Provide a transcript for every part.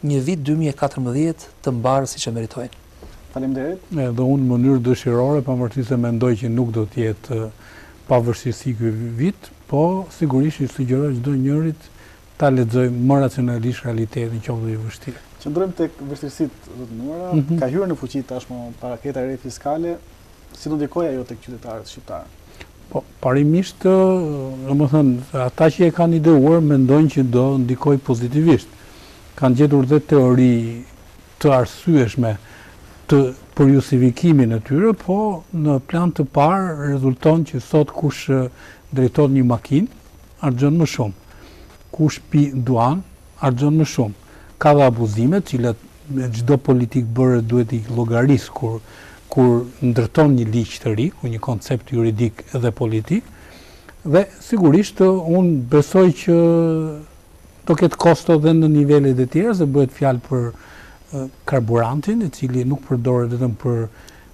Një vit dy mijë e katërmbëdhjetë të mbarë siç e meritojnë. Faleminderit. Edhe unë në mënyrë dëshirore pavarësisht se mendoj që nuk do të jetë pa vështirësi ky vit, po sigurisht i sugjeroj çdo njërit ta lexojë më racionalisht realitetin qoftë dhe i vështirë. Qëndrojmë tek vështirësitë, zoti Muera. Ka hyrë në fuqi tashmë paketa e re fiskale, si do ndikojë ajo tek qytetarët shqiptarë? Po, parimisht, domethënë, ata që e kanë ideuar mendojnë që do ndikojë pozitivisht. Kanë gjetur dhe teori të arsyeshme për justifikimin e tyre, po në plan të parë rezulton që sot kush drejton një makinë, harxhon më shumë. Kush pi duan, harxhon më shumë. Ka dhe abuzime, të cilat çdo politikbërës duhet t'i llogarisë kur kur ndërton një ligj të ri, kur një koncept juridik dhe politik. Dhe sigurisht unë besoj që do ketë kosto dhe në nivelet e tjera, se bëhet fjalë për karburantin, i cili nuk përdoret vetëm për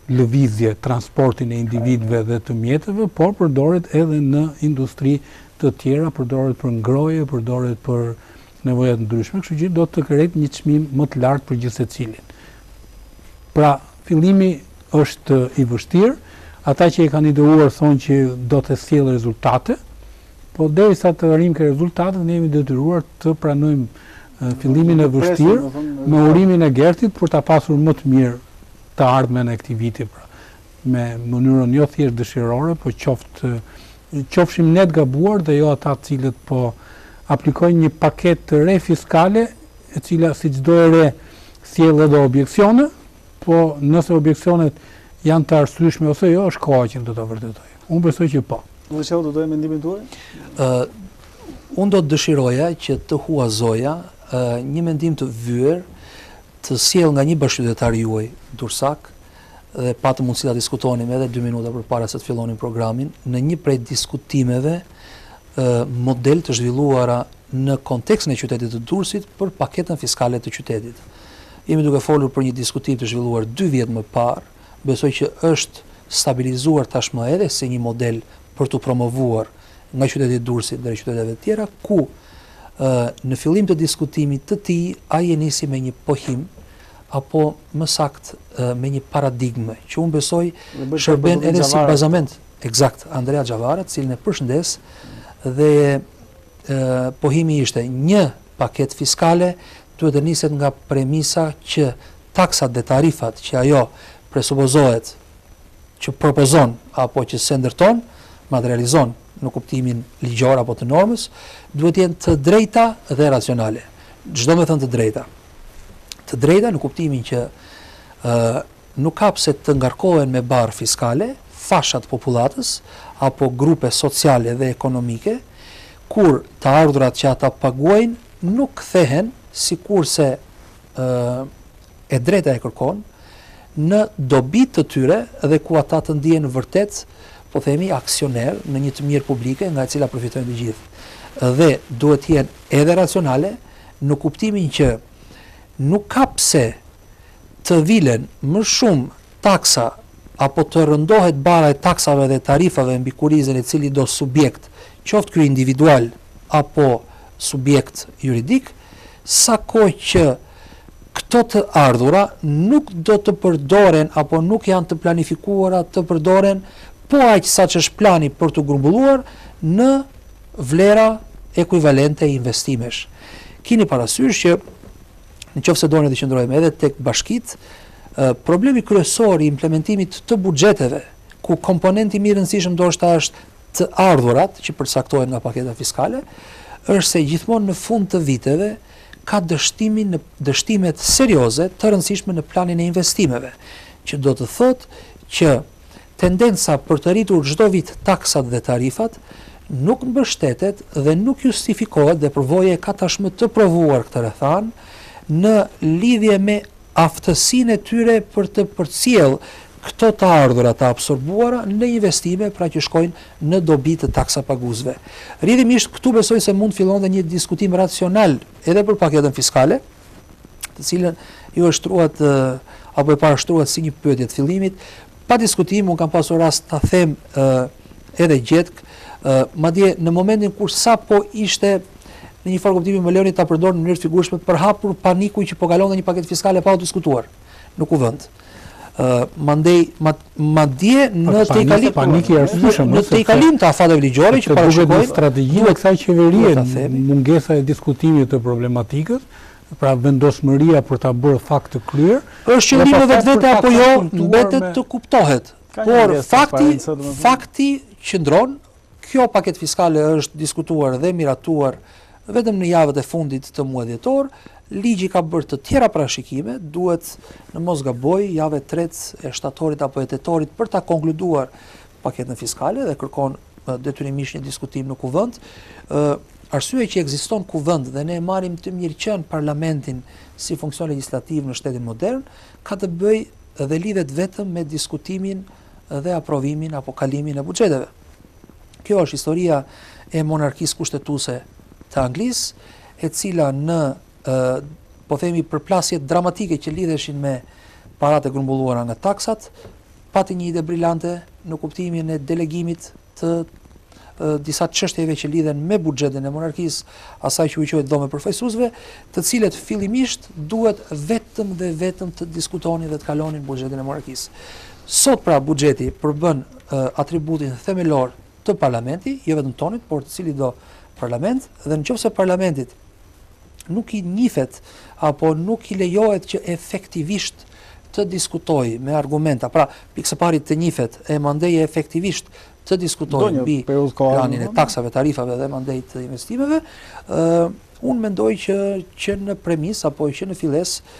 lëvizje, transportin e individëve dhe të mjeteve, por përdoret edhe në industri të tjera, përdoret për ngrohje, përdoret për nevoja të ndryshme, kështu që do të ketë një çmim më të lartë për gjithsecilin. Pra, fillimi është i vështirë, ata që e kanë ideuar thonë që do të sjellë rezultate, por derisa të arrijmë ke rezultatet ne jemi detyruar të pranojmë fillimin e vështirë me urimin e Gertit për ta pasur më të mirë të ardhmen e këtij viti pra me mënyrën jo thjesht dëshirore po qoftë qofshim ne të gabuar dhe jo ata të cilët po aplikojnë një paketë të re fiskale e cila si çdo e re sjell edhe objekcione po nëse objekcionet janë të arsyeshme ose jo është koha që do ta vërtetojë. Unë besoj që po. Unë sjell do të dojë mendimin tuaj? Ë unë do të dëshiroja që të huazoja një mendim të vyer të sjellë nga një bashkëqytetar juaj durrsak dhe patëm mundësi ta diskutonim edhe dy minuta përpara se të fillonim programin, në një prej diskutimeve model të zhvilluara në kontekstin e qytetit të Durrësit për paketën fiskale të qytetit. Jemi duke folur për një diskutim të zhvilluar dy vjet më parë, besoj që është stabilizuar tashmë edhe si një model për të promovuar nga qyteti i Durrësit ndaj qyteteve të tjera ku Në fillim të diskutimit të tij, ai e nisi me një pohim, apo më saktë me një paradigmë, që unë besoj shërben edhe si bazament, eksakt, Andrea Xhavara, të cilin e përshëndes, dhe pohimi ishte një paketë fiskale duhet të niset nga premisa që taksat dhe tarifat që ajo presupozohet që propozon apo që se ndërton, materializon, në kuptimin ligjor apo të normës, duhet të jenë të drejta dhe racionale. Ç'do me thënë të drejta. Të drejta në kuptimin që ë nuk ka pse të ngarkohen me barrë fiskale fasha të popullatës apo grupe sociale dhe ekonomike, kur të ardhurat që ata paguajnë nuk kthehen sikurse ë e drejta e kërkon, në dobi të tyre dhe ku ata të ndihen vërtet, po themi, aksionerë në një të mirë publike nga e cila përfitojnë të gjithë. Dhe duhet të jenë edhe racionale në kuptimin që nuk ka pse të vilen më shumë Taksa, apo të rëndohet barra e taksave dhe tarifave mbi kurrizin e cilido subjekt, qoftë ky individual apo subjekt juridik, sa kohë që këto të ardhura nuk do të përdoren apo nuk janë të planifikuara të përdoren po aq sa ç'është plani për t'u grumbulluar në vlera ekuivalente e investimesh. Kini parasysh që. në qoftë se doni të qëndrojmë edhe tek bashkitë, problemi kryesor i implementimit të buxheteve, ku komponenti më i rëndësishëm ndoshta është të ardhurat që përcaktohen nga paketa fiskale, është se gjithmonë në fund të viteve ka dështime, dështime serioze të rëndësishme në planin e investimeve, që do të thotë që Tendenca për të rritur çdo vit taksat dhe tarifat nuk mbështetet dhe nuk justifikohet dhe përvoja e ka tashmë të provuar këtë rrethanë në lidhje me aftësinë e tyre për të përcjellë këto të ardhura të absorbuara në investime pra që shkojnë në dobi të taksapaguesve. Rrjedhimisht këtu besoj se mund të fillonte një diskutim racional edhe për paketën fiskale, të cilën ju e shtruat apo e parashtruat si një pyetje të fillimit, pa diskutim un kam pasur rast ta them ë edhe gjetkë, ë madje në momentin kur sapo ishte në një farë kuptimi më lëni ta përdor në mënyrë figurshme përhapur paniku që po kalonte një paketë fiskale pa u diskutuar. në Kuvend. Ë mandej madje po, në tejkalim panik i arsyeshëm në tejkalim të afateve ligjore që parashikojnë strategjinë e kësaj qeverie mungesa e diskutimit të problematikës pra vendosmëria për ta bërë fakt të kryer, është qëllim në vetvete apo jo, mbetet të kuptohet. Por fakti, fakti qëndron Kjo paketë fiskale është diskutuar dhe miratuar vetëm në javët e fundit të muajit dhjetor, ligji ka bërë të tjera parashikime, duhet në mos gaboj java e tretë e shtatorit apo e tetorit për ta konkluduar paketën fiskale dhe kërkon detyrimisht një diskutim në Kuvend. Arsyeja që ekziston Kuvendi dhe ne e marrim të mirëqenë parlamentin si funksion legjislativ në shtetin modern ka të bëjë dhe lidhet vetëm me diskutimin dhe aprovimin apo kalimin e buxheteve. Kjo është historia e monarkisë kushtetuese të Anglisë, e cila në po themi përplasjet dramatike që lidheshin me paratë e grumbulluara nga taksat, pati një ide brilante në kuptimin e delegimit të disa çështjeve që lidhen me buxhetin e monarkisë, asaj që u quhet dhomë e përfaqësuesve, të cilët fillimisht duhet vetëm dhe vetëm të diskutonin dhe të kalonin buxhetin e monarkisë. Sot pra buxheti përbën atributin themelor të parlamentit, jo vetëm tonit, por të cilitdo parlament dhe në qoftë se parlamentit nuk i njifet apo nuk i lejohet që efektivisht të diskutojë me argumenta. Pra, pikësëpari të njifet e mandej e efektivisht të diskutojë mbi planin e taksave, tarifave dhe mandej të investimeve, unë mendoj që që në premisë apo që në fillesë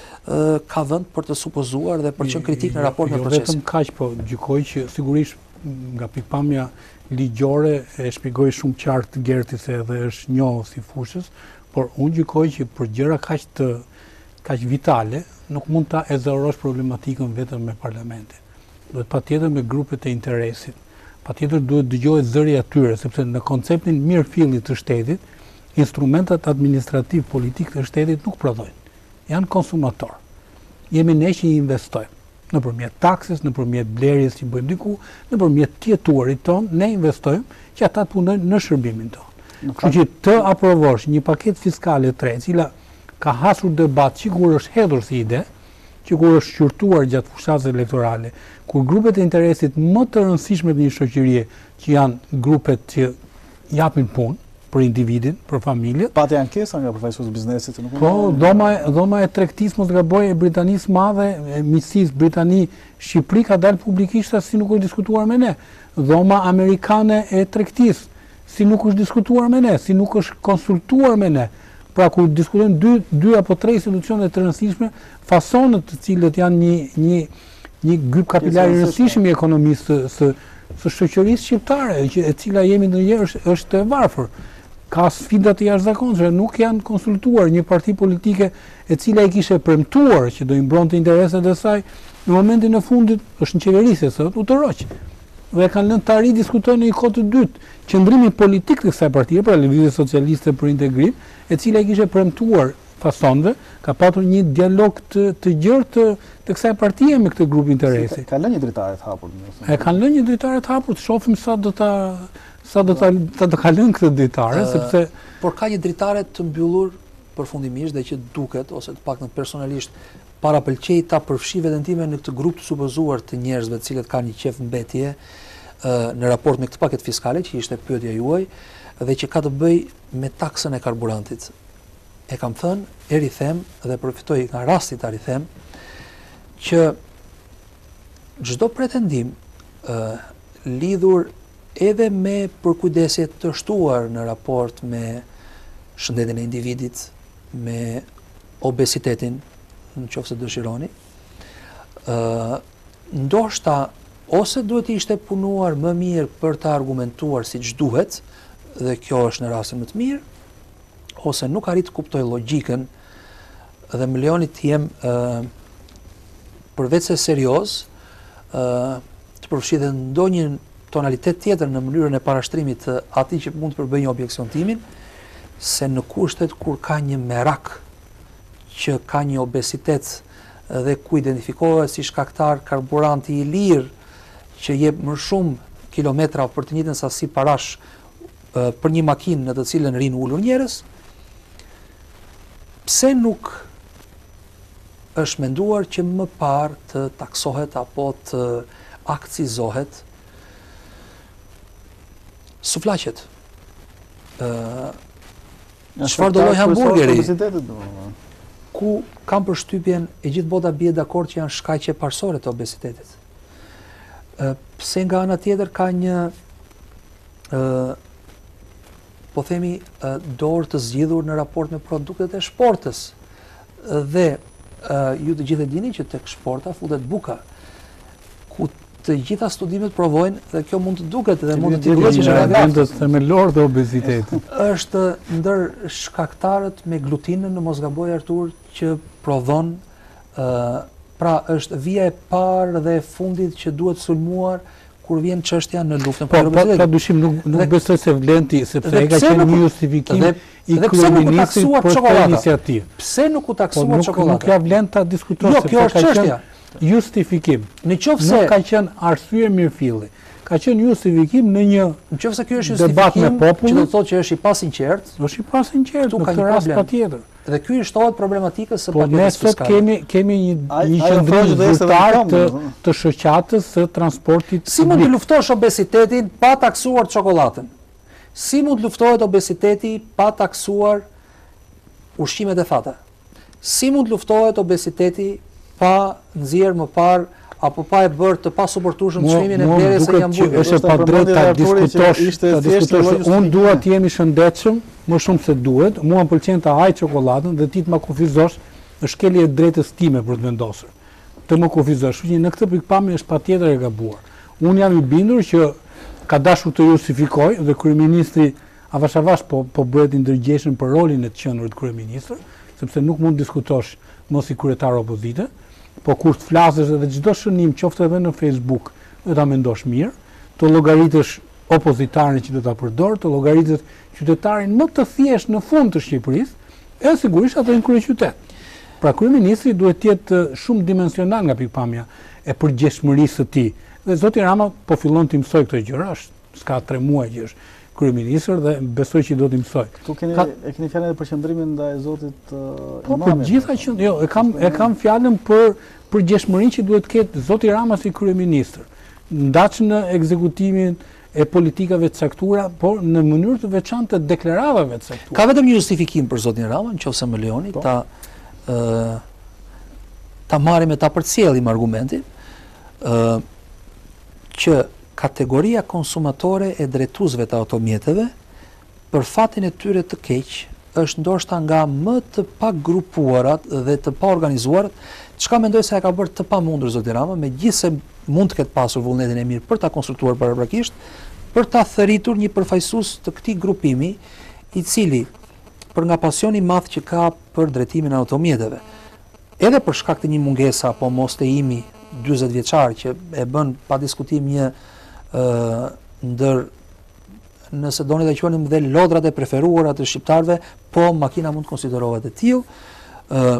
ka vënd për të supozuar dhe për të qenë kritik në raport me procesin. Jo vetëm kaq, po gjykoj që sigurisht nga pikëpamja ligjore e shpjegoi shumë qartë Gerti se edhe është njohës i fushës, por unë gjykoj që për gjëra kaq të kaq vitale nuk mund ta ezaurosh problematikën vetëm me parlamentin. Duhet patjetër me grupet e interesit. Patjetër duhet dëgjohet zëri i atyre, sepse në konceptin e mirëfilltë të shtetit, instrumentat administrativë politikë të shtetit nuk prodhojnë. Janë konsumatorë. Jemi ne që i investojmë. nëpërmjet taksës, nëpërmjet blerjes që bëjmë diku, nëpërmjet të jetuarit tonë, ne investojmë që ata të punojnë në shërbimin tonë. Kështu që të aprovosh një paketë fiskale të re, e cila ka hasur debat që kur është hedhur si ide, që kur është shqyrtuar gjatë fushatës elektorale, kur grupet e interesit më të rëndësishme për një shoqëri, që janë grupet që japin punë për individin, për familjet. Pati ankesa nga përfaqësues të biznesit, nuk Po, dhoma dhoma e tregtisë mos gaboj e Britanisë së Madhe, e miqësisë Britani Shqipëri ka dalë publikisht se si nuk është diskutuar me ne. Dhoma amerikane e tregtisë si nuk është diskutuar me ne, si nuk është konsultuar me ne. Pra kur diskutojnë dy dy apo tre institucione të rëndësishme, fasonët të cilët janë një një Një grup kapilar i rëndësishëm i ekonomisë së së shoqërisë shqiptare, që e cila jemi ndonjëherë është është e varfër. Ka sfida të jashtëzakonshme, nuk janë konsultuar një parti politike e cila i kishte premtuar që do i mbronte interesat e saj, në momentin e fundit është në qeverisje sot, u tërhoq. Dhe kanë lënë ta ridiskutojnë në një kohë të dytë qëndrimin politik të kësaj partie, pra Lëvizjes Socialiste për Integrim, e cila i kishte premtuar Pas thonë, ka patur një dialog të të gjerë të të kësaj partie me këtë grup interesi. Ka lënë një dritare të hapur, domethënë. E kanë lënë një dritare të hapur, të shohim sa do ta sa do ta ta të kalojnë këtë dritare, sepse por ka një dritare të mbyllur përfundimisht dhe që duket ose të paktën personalisht parapëlqej ta përfshij veten time në këtë grup të supozuar të njerëzve të cilët kanë një qejfmbetje në raport me këtë paketë fiskale që ishte pyetja juaj dhe që ka të bëjë me taksën e karburantit e kam thënë, e rithem dhe përfitoj nga rasti ta rithem që çdo pretendim ë lidhur edhe me përkujdesje të shtuar në raport me shëndetin e individit, me obesitetin, në qoftë se dëshironi, ndoshta ose duhet të ishte punuar më mirë për ta argumentuar siç duhet, dhe kjo është në rastin më të mirë, ose nuk arrij të kuptoj logjikën dhe më lejoni të jem ë përveçse serioz ë të përfshij dhe ndonjë tonalitet tjetër në mënyrën e parashtrimit të atij që mund të përbëjë një objeksion timin se në kushtet kur ka një merak që ka një obesitet dhe ku identifikohet si shkaktar karburanti i lirë që jep më shumë kilometra për të njëjtën sasi parash për një makinë në të cilën rrinë ulur njerëz, pse nuk është menduar që më parë të taksohet apo të akcizohet suflaqet. Ë Çfarëdo lloj hamburgeri? Ku kam përshtypjen e gjithë bota bie dakord që janë shkaqe parësore të obesitetit. Pse nga ana tjetër ka një ë po themi dorë të zgjidhur në raport me produktet e shportës. Dhe ju të gjithë e dini që tek shporta futet buka. Ku të gjitha studimet provojnë dhe kjo mund të duket dhe mund të duket si një rregull të themelor të obezitetit. Është ndër shkaktarët me glutenin në mos gaboj Artur që prodhon Ë, pra është vija e parë dhe e fundit që duhet sulmuar kur vjen çështja në luftën po, po, pa dyshim nuk nuk besoj se vlen të, sepse ai ka qenë një justifikim dhe, i dhe pse nuk u taksua çokollata pse nuk u po, taksua çokollata nuk, nuk ja vlen ta diskutosh jo, kjo është çështja justifikim në qoftë se ka qenë arsye e mirëfilltë ka qenë justifikim në një në qoftë se ky është justifikim që do të thotë që është i pasinqert është i pasinqert në këtë rast patjetër Dhe kjo i shtohet problematikës së po, paketës fiskale. Po ne sot kemi një qëndrim zyrtar të, të shoqatës së transportit publik. Si mund të luftosh obesitetin pa taksuar çokollatën? Si mund të luftohet obesiteti pa taksuar ushqimet e thata? Si mund të luftohet obesiteti pa nxirë më parë apo pa e bërë të pasuportueshëm çmimin e blerjes së një hamburgeri. Mua më duket që është e padrejtë ta diskutosh, ta diskutosh. Unë dua të jem i shëndetshëm më shumë se duhet, mua më pëlqen ta ha çokollatën dhe ti të ma kufizosh, është shkelje e drejtës time për të vendosur, të ma kufizosh. Kështu që në këtë pikëpamje është patjetër e gabuar. Unë jam i bindur që ka dashur të justifikojë dhe kryeministri Avash avash po po bëhet i ndërgjegjshëm për rolin e të qenurit kryeministër, sepse nuk mund të diskutosh më si kryetar opozite, po kur të flasësh edhe çdo shënim qoftë edhe në Facebook duhet ta mendosh mirë, të llogaritësh opozitarin që do ta përdorë, të llogaritësh qytetarin më të thjeshtë në fund të Shqipërisë, edhe sigurisht atë në kryeqytet. Pra kryeministri duhet të jetë shumëdimensional nga pikëpamja e përgjegjshmërisë së tij. Dhe zoti Rama po fillon t'i mësojë këto gjëra, është s'ka tre muaj që është kryeministër dhe besoj që do t'i mësojë. Këtu keni, e keni fjalën për qëndrimin ndaj zotit uh, po, imamit. Po, për gjitha që, jo, e kam, e kam fjalën për përgjegjshmërinë që duhet të ketë zoti Rama si kryeministër. Ndaç në ekzekutimin e politikave të caktuara, por në mënyrë të veçantë të deklaratave të caktuara. Ka vetëm një justifikim për zotin Rama, në qoftë se më lejoni, po. ta, uh, ta marrim e ta përcjellim argumentin, uh, që Kategoria konsumatore e drejtuesve të automjeteve, për fatin e tyre të keq, është ndoshta nga më të pagrupuarat dhe të paorganizuarat, çka mendoj se e ka bërë të pamundur zoti Rama, megjithëse mund të ketë pasur vullnetin e mirë për ta konsultuar paraprakisht, për ta thërritur një përfaqësues të këtij grupimi, i cili, për nga pasioni i madh që ka për drejtimin e automjeteve, Edhe për shkak të një mungese apo mostemi dyzet vjeçar që e bën pa diskutim një ë ndër nëse doni ta quajmë dhe lodrat e preferuara të shqiptarëve, po makina mund të konsiderohet e tillë. ë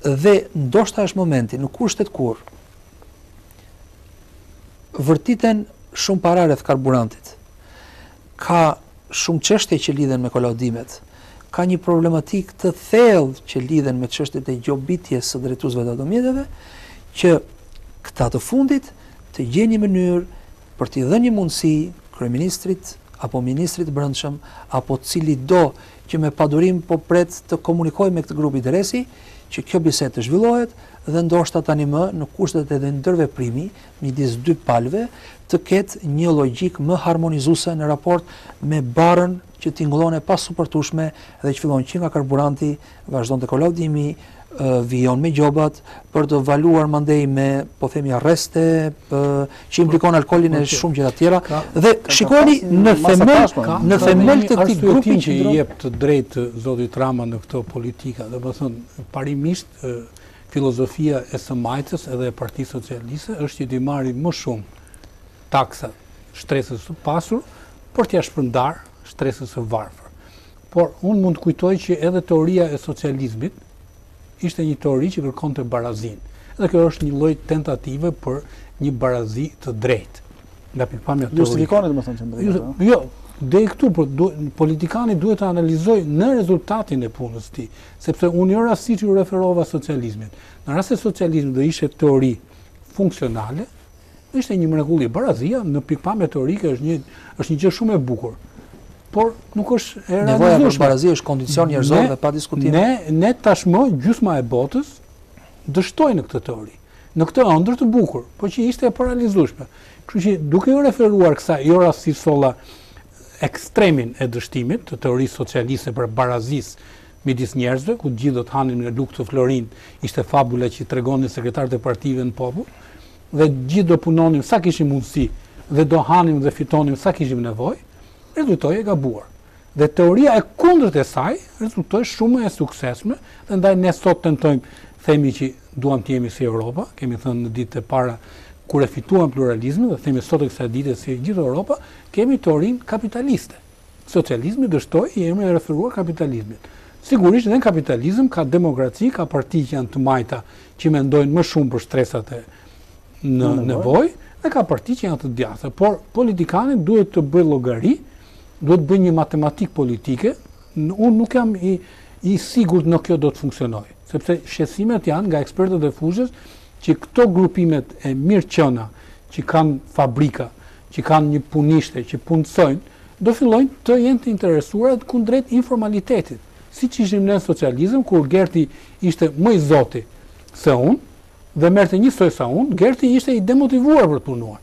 dhe ndoshta është momenti, në kushtet kur vërtiten shumë para rreth karburantit. Ka shumë çështje që lidhen me kolaudimet. Ka një problematikë të thellë që lidhen me çështjet e gjobitjes së drejtuesve të automjeteve, që këta të fundit të gjejnë një mënyrë për t'i dhënë një mundësi kryeministrit apo ministrit të Brendshëm apo cilido që me padurim po pret të komunikojë me këtë grup interesi, që kjo bisedë të zhvillohet dhe ndoshta tanimë në kushtet e një ndërveprimi midis dy palëve të ketë një logjikë më harmonizuese në raport me barrën që tingëllon e pasuportueshme dhe që fillon që nga karburanti, vazhdon të kolaudimi, vijon me gjobat për të valuar mandej me po themi arreste që implikon alkoolin e shumë gjëra të tjera dhe shikoni në themel në themel të këtij grupi që i jep të drejtë zotit Rama në këto politika domethënë parimisht Filozofia e së majtës edhe e Partisë Socialiste është që t'i marrim më shumë taksa shtresës së pasur për t'ia shpërndarë shtresës së varfër. Por unë mund të kujtoj që edhe teoria e socializmit ishte një teori që kërkonte barazinë. Dhe kjo është një lloj tentative për një barazi të drejtë. Nga pikëpamja teorike. Justifikoni domethënë që ndrejtë. Jo, jo, deri këtu, por politikani duhet të analizojë në rezultatin e punës së tij. Sepse unë jo rastësisht iu referova socializmit. Në rast se socializmi do ishte teori funksionale, ishte një mrekulli. Barazia në pikëpamje teorike është një është një gjë shumë e bukur. Por nuk është e realizueshme. Nevoja për barazi është kondicion njerëzor dhe pa diskutim. Ne ne tashmë gjysma e botës dështoi në këtë teori. Në këtë ëndërr të bukur, por që ishte e parealizueshme. Kështu që duke iu referuar kësaj, jo rastësisht solla ekstremin e dështimit të teorisë socialiste pra barazisë midis njerëzve, ku të gjithë do të hanim me lugë të florinjtë, ishte fabula që i tregonin sekretarët e partive në popull, dhe të gjithë do punonim sa kishim mundësi dhe do hanim dhe fitonim sa kishim nevojë, rezultoi e gabuar. Dhe teoria e kundërt e saj rezultoi shumë e suksesshme, dhe ndaj ne sot tentojmë themi që Duam të jemi si Europa, kemi thënë në ditët e para kur e fituam pluralizmin dhe themi sot e kësaj dite si e gjithë Europa, kemi teorinë kapitaliste. Socializmi dështoi i jemi referuar kapitalizmit. Sigurisht dhe në kapitalizëm ka demokraci, ka parti që janë të majta, që mendojnë më shumë për shtresat në nevojë dhe ka parti që janë të djathta. Por politikani duhet të bëjë llogari, duhet të bëjë një matematikë politike, Unë nuk jam i i sigurt në kjo do të funksionojë, sepse shqetësimet janë nga ekspertët e fushës që këto grupimet e mirëqena që kanë fabrika, që kanë një punishte që punësojnë, do fillojnë të jenë të interesuara kundrejt informalitetit, siç ishim ne në socializëm kur Gerti ishte më i zoti se unë dhe merrte njësoj sa unë, Gerti ishte i demotivuar për të punuar.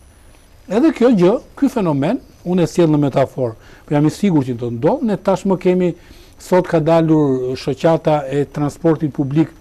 Edhe kjo gjë, ky fenomen, unë e sjell në metaforë, por jam i sigurt që do të ndodhë, ne tashmë kemi sot ka dalur shoqata e transportit publik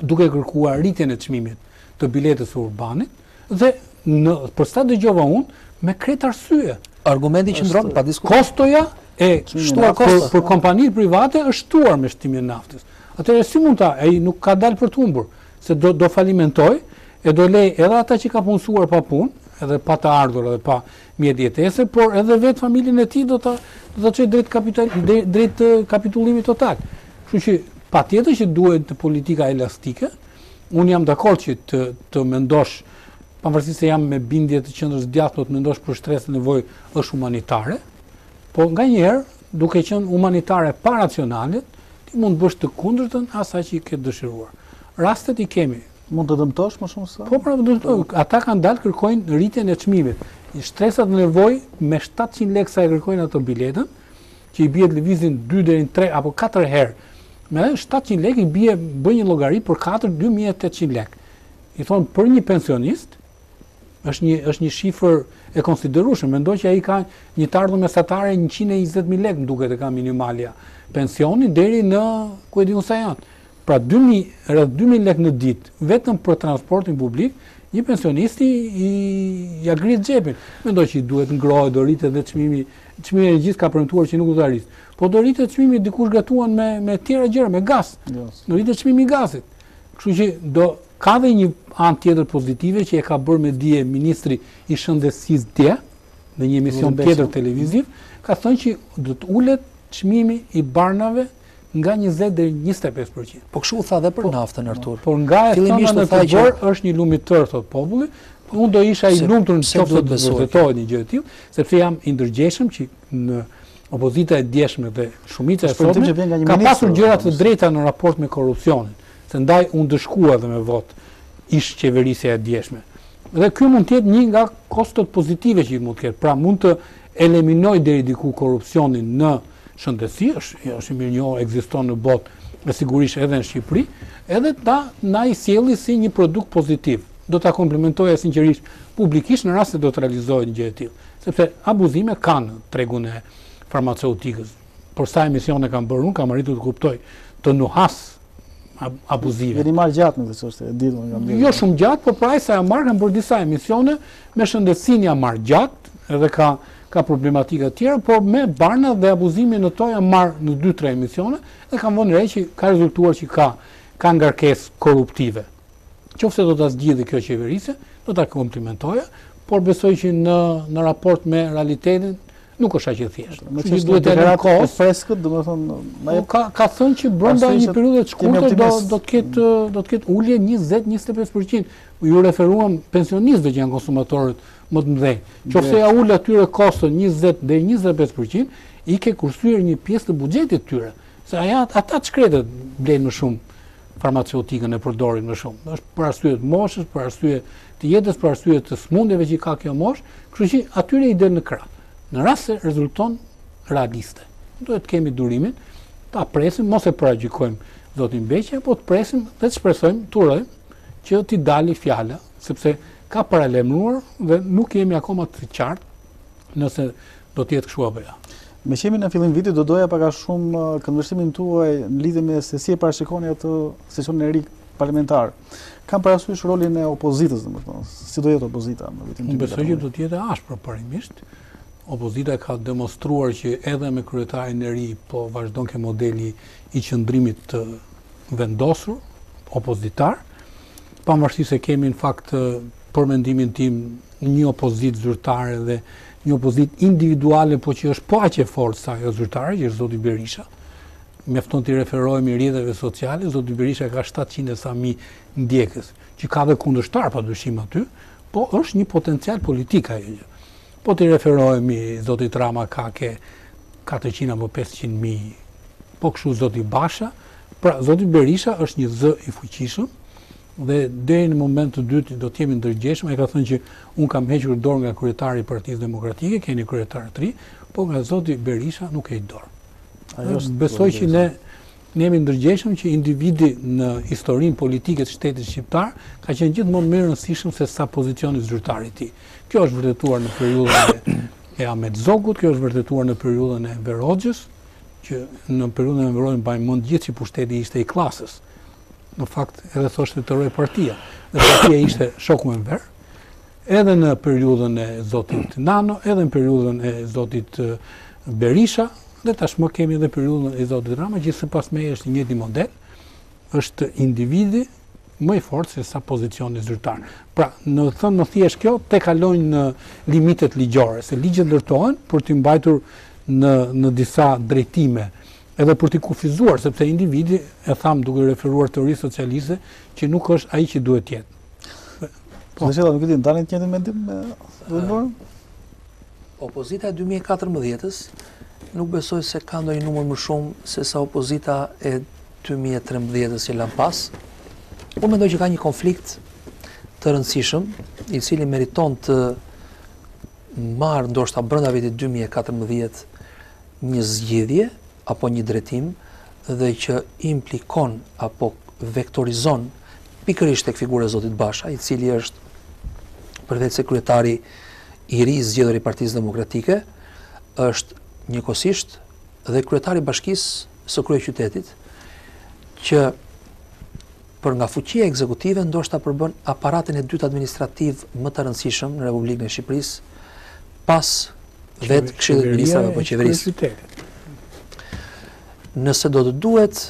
duke kërkuar rritjen e çmimit të biletës së urbanit dhe në për sa dëgjova unë me krejt arsye. Argumenti qëndron pa diskutim. Kostoja e shtuar për, për kompanitë private është shtuar me shtimin e naftës. Atëherë si mund ta ai nuk ka dalë për të humbur se do do falimentojë e do lejë edhe ata që ka punësuar pa punë, edhe pa të ardhur edhe pa mjet jetese, por edhe vetë familjen e tij do ta do ta çojë drejt kapital drejt kapitullimit total. Kështu që patjetër që duhet politika elastike. Unë jam dakord që të të mendosh pavarësisht se jam me bindje të qendrës së djathtë, që të mendosh për shtresën në nevojë është humanitare. Po nganjëherë, duke qenë humanitare pa racionalitet, ti mund të bësh të kundërtën e asaj që ke dëshiruar. Rastet i kemi, Mund të dëmtosh më shumë se? Po pra, dëmtoj. Ata kanë dalë kërkojnë rritjen e çmimit. Shtresat në nevojë me 700 lekë sa e kërkojnë ato biletën, që i bie të lëvizin 2 deri në 3 apo 4 herë. Me 700 lekë i bie bën një llogari për 4 2800 lekë. Do thotë për një pensionist është një është një shifër e konsiderueshme. Mendoj që ai ka një të ardhme mesatare 120000 lekë, më duket e ka minimalja pensioni deri në ku e di unë sa janë. Pra dy mijë, rreth dy mijë lekë në ditë vetëm për transportin publik, një pensionisti ia grin xhepin. Mendoj që i duhet të ngrohet, do rritet dhe çmimi, çmimi i energjisë ka premtuar që nuk do ta rrisë. Po do rritet çmimi dikush gatuan me me tjera gjëra, me gaz. Do rritet çmimi i gazit. Kështu që do ka dhe një anë tjetër pozitive që e ka bërë me dije ministri i shëndetësisë dje në një emision tjetër televiziv, ka thënë që do të ulet çmimi i barnave Nga njëzet deri në njëzet e pesë për qind. Po kështu u tha dhe për po, naftën, po, Artur. Por nga e thëna në të bërë, është një lumë i tërë, thotë populli, po, unë do isha i lumtur në qoftë të vërtetohet një gjë e tillë, sepse jam i ndërgjeshëm që opozita e djeshme dhe shumica e sotme, ka pasur gjëra të drejta në raport me korrupsionin, se ndaj u ndëshkua dhe me votë ish-qeverisja e djeshme. Dhe kjo mund të jetë një nga kostot pozitive që mund të ketë, pra mund të eliminojë deri diku korrupsionin në shëndetësi, është është i mirënjohur, ekziston në botë dhe sigurisht edhe në Shqipëri, edhe të na i sjellë si një produkt pozitiv. Do ta komplimentoja sinqerisht publikisht në rast se do të realizohet një gjë e tillë, sepse abuzime ka në tregun e farmaceutikës. Për sa emisione kam bërë unë, kam arritur të kuptoj të nuhas abuzive. Jeni marrë gjatë në këtë çështje, e ditur nga mbledhja. Jo shumë gjatë, por për sa jam marrë kam bërë disa emisione me shëndetësinë jam marrë gjatë, edhe ka ka problematika të tjera, por me barna dhe abuzimin në to jam marrë në 2-3 emisione dhe kam vënë re që ka rezultuar që ka ka ngarkesë korruptive. Qoftë se do ta zgjidhë kjo qeverisje, do ta komplimentoja, por besoj që në në raport me realitetin Nuk është aq e thjeshtë. Me çështë duhet të ketë kohë freskët, domethënë, më po, ka ka thënë që brenda një periudhe të shkurtër do do të ketë do të ketë ulje 20-25%. Ju referuam pensionistëve që janë konsumatorët më të mëdhenj. Qoftë se ia ul atyre koston 20 deri 25%, i ke kursyer një pjesë të buxhetit të tyre. Se aja, ata të shkretët blejnë më shumë farmaceutikën e përdorin më shumë. është për arsye të moshës, për arsye të jetës për arsye të sëmundjeve që ka kjo moshë, kështu që atyre i del në krah. Në rast se rezulton realiste, duhet të kemi durimin ta presim, mos e paragjykojmë zotin Beqaj, po të presim dhe të shpresojmë, të urojmë që t'i dali fjala, sepse ka paralajmëruar dhe nuk jemi akoma të qartë nëse do të jetë kështu apo jo. Meqë jemi në fillim vitit, do doja pak a shumë uh, këndvështrimin tuaj në lidhje me se si e parashikoni atë sesionin e ri parlamentar. Kam parasysh rolin e opozitës, domethënë, si do jetë opozita në vitin 2014. Besoj që do të jetë e ashpër parimisht. Opozita ka demonstruar që edhe me kryetarin e ri po vazhdon ke modeli i qëndrimit të vendosur opozitar. Pavarësisht se kemi në fakt për mendimin tim një opozitë zyrtare dhe një opozitë individuale, po që është po aq e fortë sa ajo zyrtare, që është zoti Berisha. mjafton t'i referohemi rrjeteve sociale, zoti Berisha ka 700 e sa mijë ndjekës, që ka dhe kundërshtarë pa dyshim aty, po është një potencial politika e një. Po t'i referohemi zotit Rama ka ke 400 apo 500 mijë, po kështu zoti Basha, pra zoti Berisha është një zë i fuqishëm, dhe dhe në moment të dytë do t'jemi të ndërgjegjshëm, ai ka thënë që unë kam hequr dorë nga kryetari i Partisë Demokratike, keni kryetar të ri, po nga zoti Berisha nuk heq dorë. Besoj që ne ne jemi të ndërgjegjshëm që individi në historinë politike të shtetit shqiptar ka qenë gjithmonë më i rëndësishëm se sa pozicioni zyrtar i tij. Kjo është vërtetuar në periudhën e Ahmet Zogut, kjo është vërtetuar në periudhën e Enver Hoxhës, që në periudhën e Enver Hoxhës mbajmë mend gjithë që pushteti ishte i klasës. Në fakt edhe thoshte të rrojë partia. Dhe partia ishte shoku Enver. edhe në periudhën e zotit Nano, edhe në periudhën e zotit Berisha, dhe tashmë kemi edhe periudhën e zotit Rama, që sipas meje është i njëjti model, është individi më i fortë se sa pozicioni zyrtar. Pra, e thënë më thjesht kjo, tejkalohen limitet ligjore, se ligjet ndërtohen për t'i mbajtur në, në disa drejtime, edhe për t'i kufizuar, sepse individi, e thamë duke referuar teorisë socialiste, që nuk është ai që duhet të jetë. Po. Dhe që nuk e di, ndani të njëjtin mendim me Dullmorën? Opozita e 2014-ës nuk besoj se ka ndonjë numër më shumë se sa opozita e 2013-ës që lanë pas. Unë mendoj që ka një konflikt të rëndësishëm, i cili meriton të marrë ndoshta brenda vitit 2014 një zgjidhje apo një drejtim dhe që implikon apo vektorizon pikërisht tek figura e zotit Basha, i cili është përveçse kryetari i rizgjedhur i Partisë Demokratike, është njëkohësisht dhe kryetari i bashkisë së kryeqytetit që për nga fuqia ekzekutive ndoshta përbën aparatin e dytë administrativ më të rëndësishëm në Republikën e Shqipërisë pas vetë këshillit të ministrave apo qeverisë. Nëse do të duhet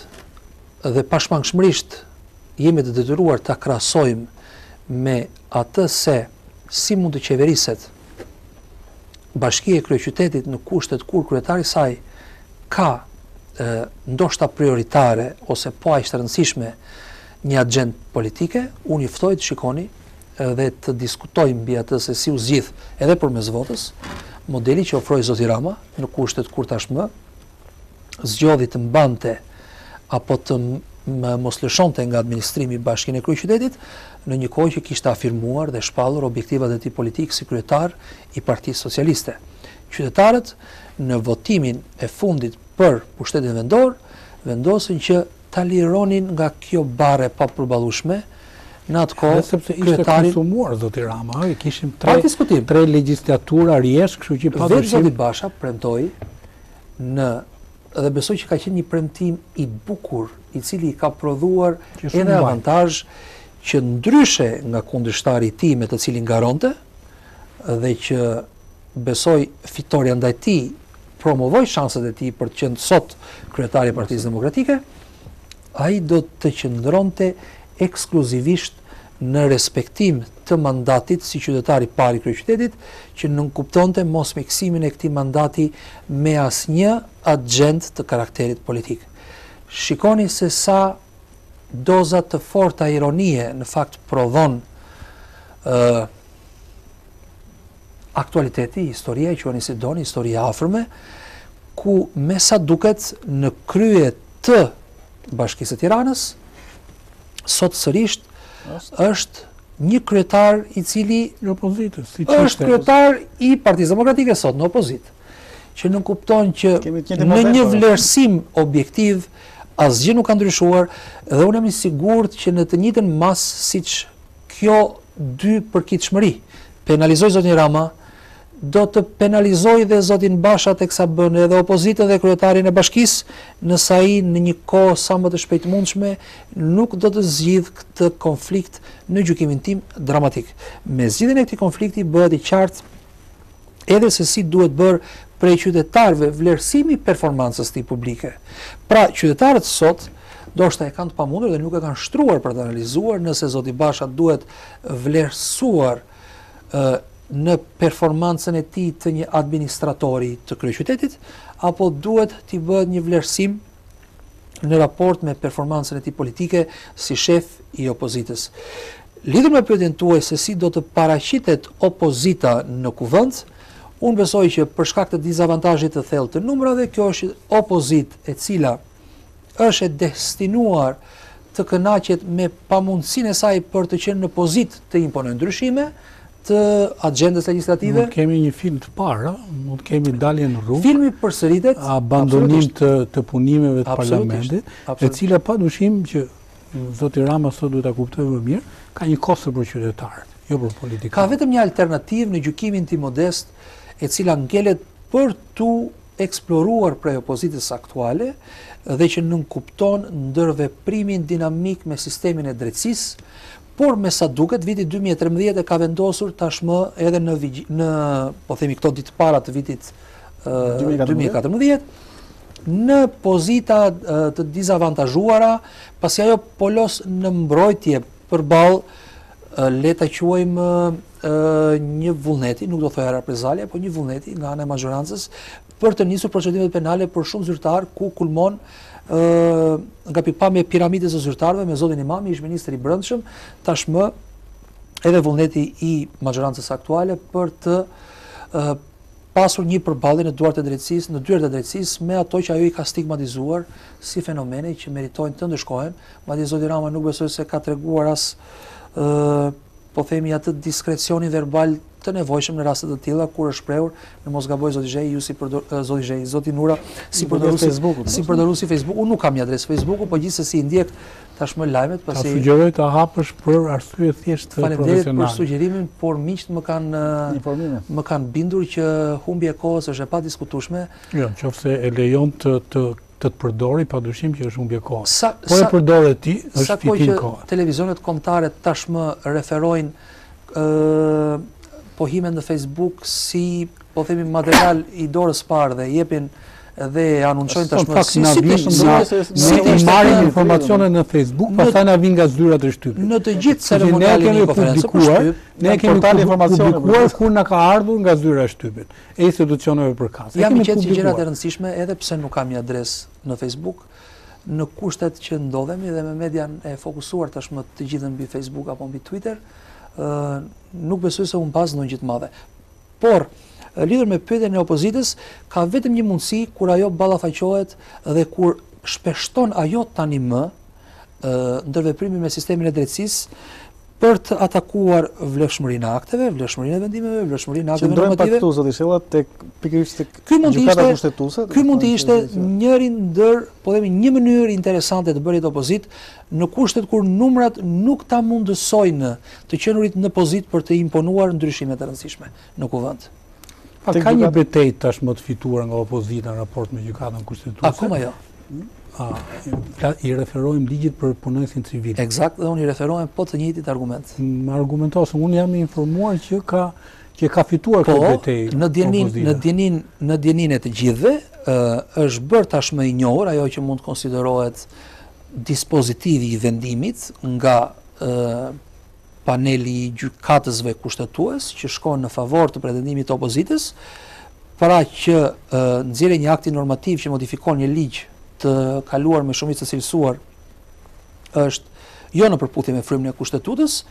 Dhe pashmangshmërisht jemi të detyruar ta krahasojmë me atë se si mund të qeveriset bashkia e kryeqytetit në kushtet kur kryetari i saj ka ndoshta prioritare ose po aq të rëndësishme një agjendë politike, unë ju ftoj të shikoni dhe të diskutojmë mbi atë se si u zgjidh edhe përmes votës modeli që ofroi zoti Rama në kushtet kur tashmë zgjodhi të mbante apo të mos lëshonte nga administrimi bashkinë e kryeqytetit, në një kohë që kishte afirmuar dhe shpallur objektivat e tij politikë si kryetar i Partisë Socialiste. Qytetarët në votimin e fundit për pushtetin vendor vendosën që ta lironin nga kjo barrë e papërballueshme në atë kohë sepse ishte kryetari... konsumuar zoti Rama, ëh, kishim tre tre legjislatura rresht, kështu që pa dyshim. Vetë zoti Basha premtoi në dhe besoj që ka qenë një premtim i bukur, i cili i ka prodhuar edhe avantazh që ndryshe nga kundërshtari i tij me të cilin garonte dhe që besoj fitorja ndaj tij promovoi shanset e tij për të qenë sot kryetari i partisë demokratike, ai do të qëndronte ekskluzivisht në respektim të mandatit si qytetari i parë i kryeqytetit, që nënkuptonte mosmiksimin e këtij mandati me asnjë axhendë të karakterit politik. Shikoni se sa doza të forta ironie në fakt prodhon ë aktualiteti, historia, quajeni si doni, historia e afërme, ku me sa duket në krye të Bashkisë së Tiranës, sot sërisht është një kryetar i cili në opozitës, siç është. Është kryetar i Partisë Demokratike sot në opozitë, që nuk kupton që në një vlerësim objektiv asgjë nuk ka ndryshuar dhe unë jam i sigurt që në të njëjtën masë siç kjo dypërkitshmëri penalizoi zotin Rama do të penalizojë dhe zotin Basha teksa bën edhe opozitën dhe kryetarin e bashkisë, nëse ai në një kohë sa më të shpejtë mundshme nuk do të zgjidhë këtë konflikt në gjykimin tim dramatik. Me zgjidhjen e këtij konflikti bëhet i qartë edhe se si duhet bërë prej qytetarëve vlerësimi i performancës së tij publike. Pra, qytetarët sot ndoshta e kanë të pamundur dhe nuk e kanë shtruar për të analizuar nëse zoti Basha duhet vlerësuar në performancën e tij të një administratori të kryeqytetit apo duhet t'i bëhet një vlerësim në raport me performancën e tij politike si shef i opozitës. Lidhur me pyetjen tuaj se si do të paraqitet opozita në kuvend, unë besoj që për shkak të dizavantazhit të thellë të numrave, kjo është opozitë e cila është e destinuar të kënaqet me pamundësinë e saj për të qenë në pozitë të imponojë ndryshime të agjendës legjislative. Mund të kemi një film të parë, mund të kemi dalje në rrugë. Filmi përsëritet, abandonim të të punimeve të parlamentit, e cila pa dyshim që zoti Rama sot duhet ta kuptojë më mirë, ka një kosto për qytetarët, jo për politikën. Ka vetëm një alternativë në gjykimin tim modest, e cila ngelet për t'u eksploruar prej opozitës aktuale dhe që nënkupton ndërveprimin dinamik me sistemin e drejtësisë, por me sa duket viti dy mijë e trembëdhjetë e ka vendosur tashmë edhe në në po themi këto ditë të para të vitit dy mijë e katërmbëdhjetë në pozita të dizavantazhuara, pasi ajo po loz në mbrojtje përballë le ta quajmë një vullneti, nuk do të thoja reprezalia, por një vullneti nga ana e mazhorancës për të nisur procedimet penale për shumë zyrtarë ku kulmon nga pikëpamja e piramidës së zyrtarëve me zotin Imami, ish ministri i Brendshëm, tashmë edhe vullneti i mazhorancës aktuale për të pasur një përballje në duart e drejtësisë, në dyert e drejtësisë me ato që ajo i ka stigmatizuar si fenomene që meritojnë të ndëshkohen, madje zoti Rama nuk besoj se ka treguar as po themi atë diskrecionin verbal të nevojshëm në raste të tilla kur është shprehur në mos gaboj zoti Zhej ju si përdor zoti Zhej zoti Nura si përdoruesi si përdoruesi Facebook unë nuk kam një adresë Facebook-u po gjithsesi i ndjek Tashmë lajmet pasi... Ta sugjeroj ta hapësh për arsye thjesht profesionale. Faleminderit për sugjerimin, por miqtë më kanë më kanë bindur që humbja e kohës është e padiskutueshme. Jo, nëse e lejon të të të përdorë, padyshim që është humbje e kohës. Sa, po e përdore ti, është fitim kohe. Sa kohë që televizionet kombëtare tashmë referojnë ë pohime në Facebook si po themi material i dorës së parë dhe jepin dhe anunçojnë tashmë si si të shëndoshë si të marrin informacione në Facebook, pastaj na vijnë nga zyrat e shtypit. Në të gjithë ceremonialin e konferencës për shtyp, ne kemi portal informacione publikuar kur na ka ardhur nga zyra e shtypit e institucioneve përkatëse. Jam i qetë që gjërat e rëndësishme edhe pse nuk kam një adresë në Facebook, në kushtet që ndodhemi dhe me median e fokusuar tashmë të gjithë mbi Facebook apo mbi Twitter, nuk besoj se humbas ndonjë gjë të madhe. Por, lidhur me pyetjen e opozitës, ka vetëm një mundësi kur ajo ballafaqohet dhe kur shpeshton ajo tani më ndërveprimin me sistemin e drejtësisë për të atakuar vlefshmërinë e akteve, vlefshmërinë e vendimeve, vlefshmërinë e akteve normative. Qëndrojmë pak këtu, zoti Shella, tek pikërisht tek gjykata kushtetuse. Ky mund të ishte njëri ndër, po themi, një mënyrë interesante e të bërit opozitë në kushtet kur numrat nuk ta mundësojnë të qenurit në pozitë për të imponuar ndryshime të rëndësishme në Kuvend. A ka një betejë tashmë të fituar nga opozita në raport me Gjykatën Kushtetuese? Akoma jo. A, i referohem ligjit për punonjësin civil. Eksakt, dhe unë i referohem po të njëjtit argument. Më argumentosë, unë jam i informuar që ka që ka fituar këtë po, betejë. Po, në dijeninë, në dijeninë, në dijeninë e të gjithëve, është bërë tashmë e njohur ajo që mund të konsiderohet dispozitivi i vendimit nga paneli i gjykatësve kushtetues që shkon në favor të pretendimit të opozitës, pra që nxjerrja e një akti normativ që modifikon një ligj të kaluar me shumicë të cilësuar është jo në përputhje me frymën e kushtetutës,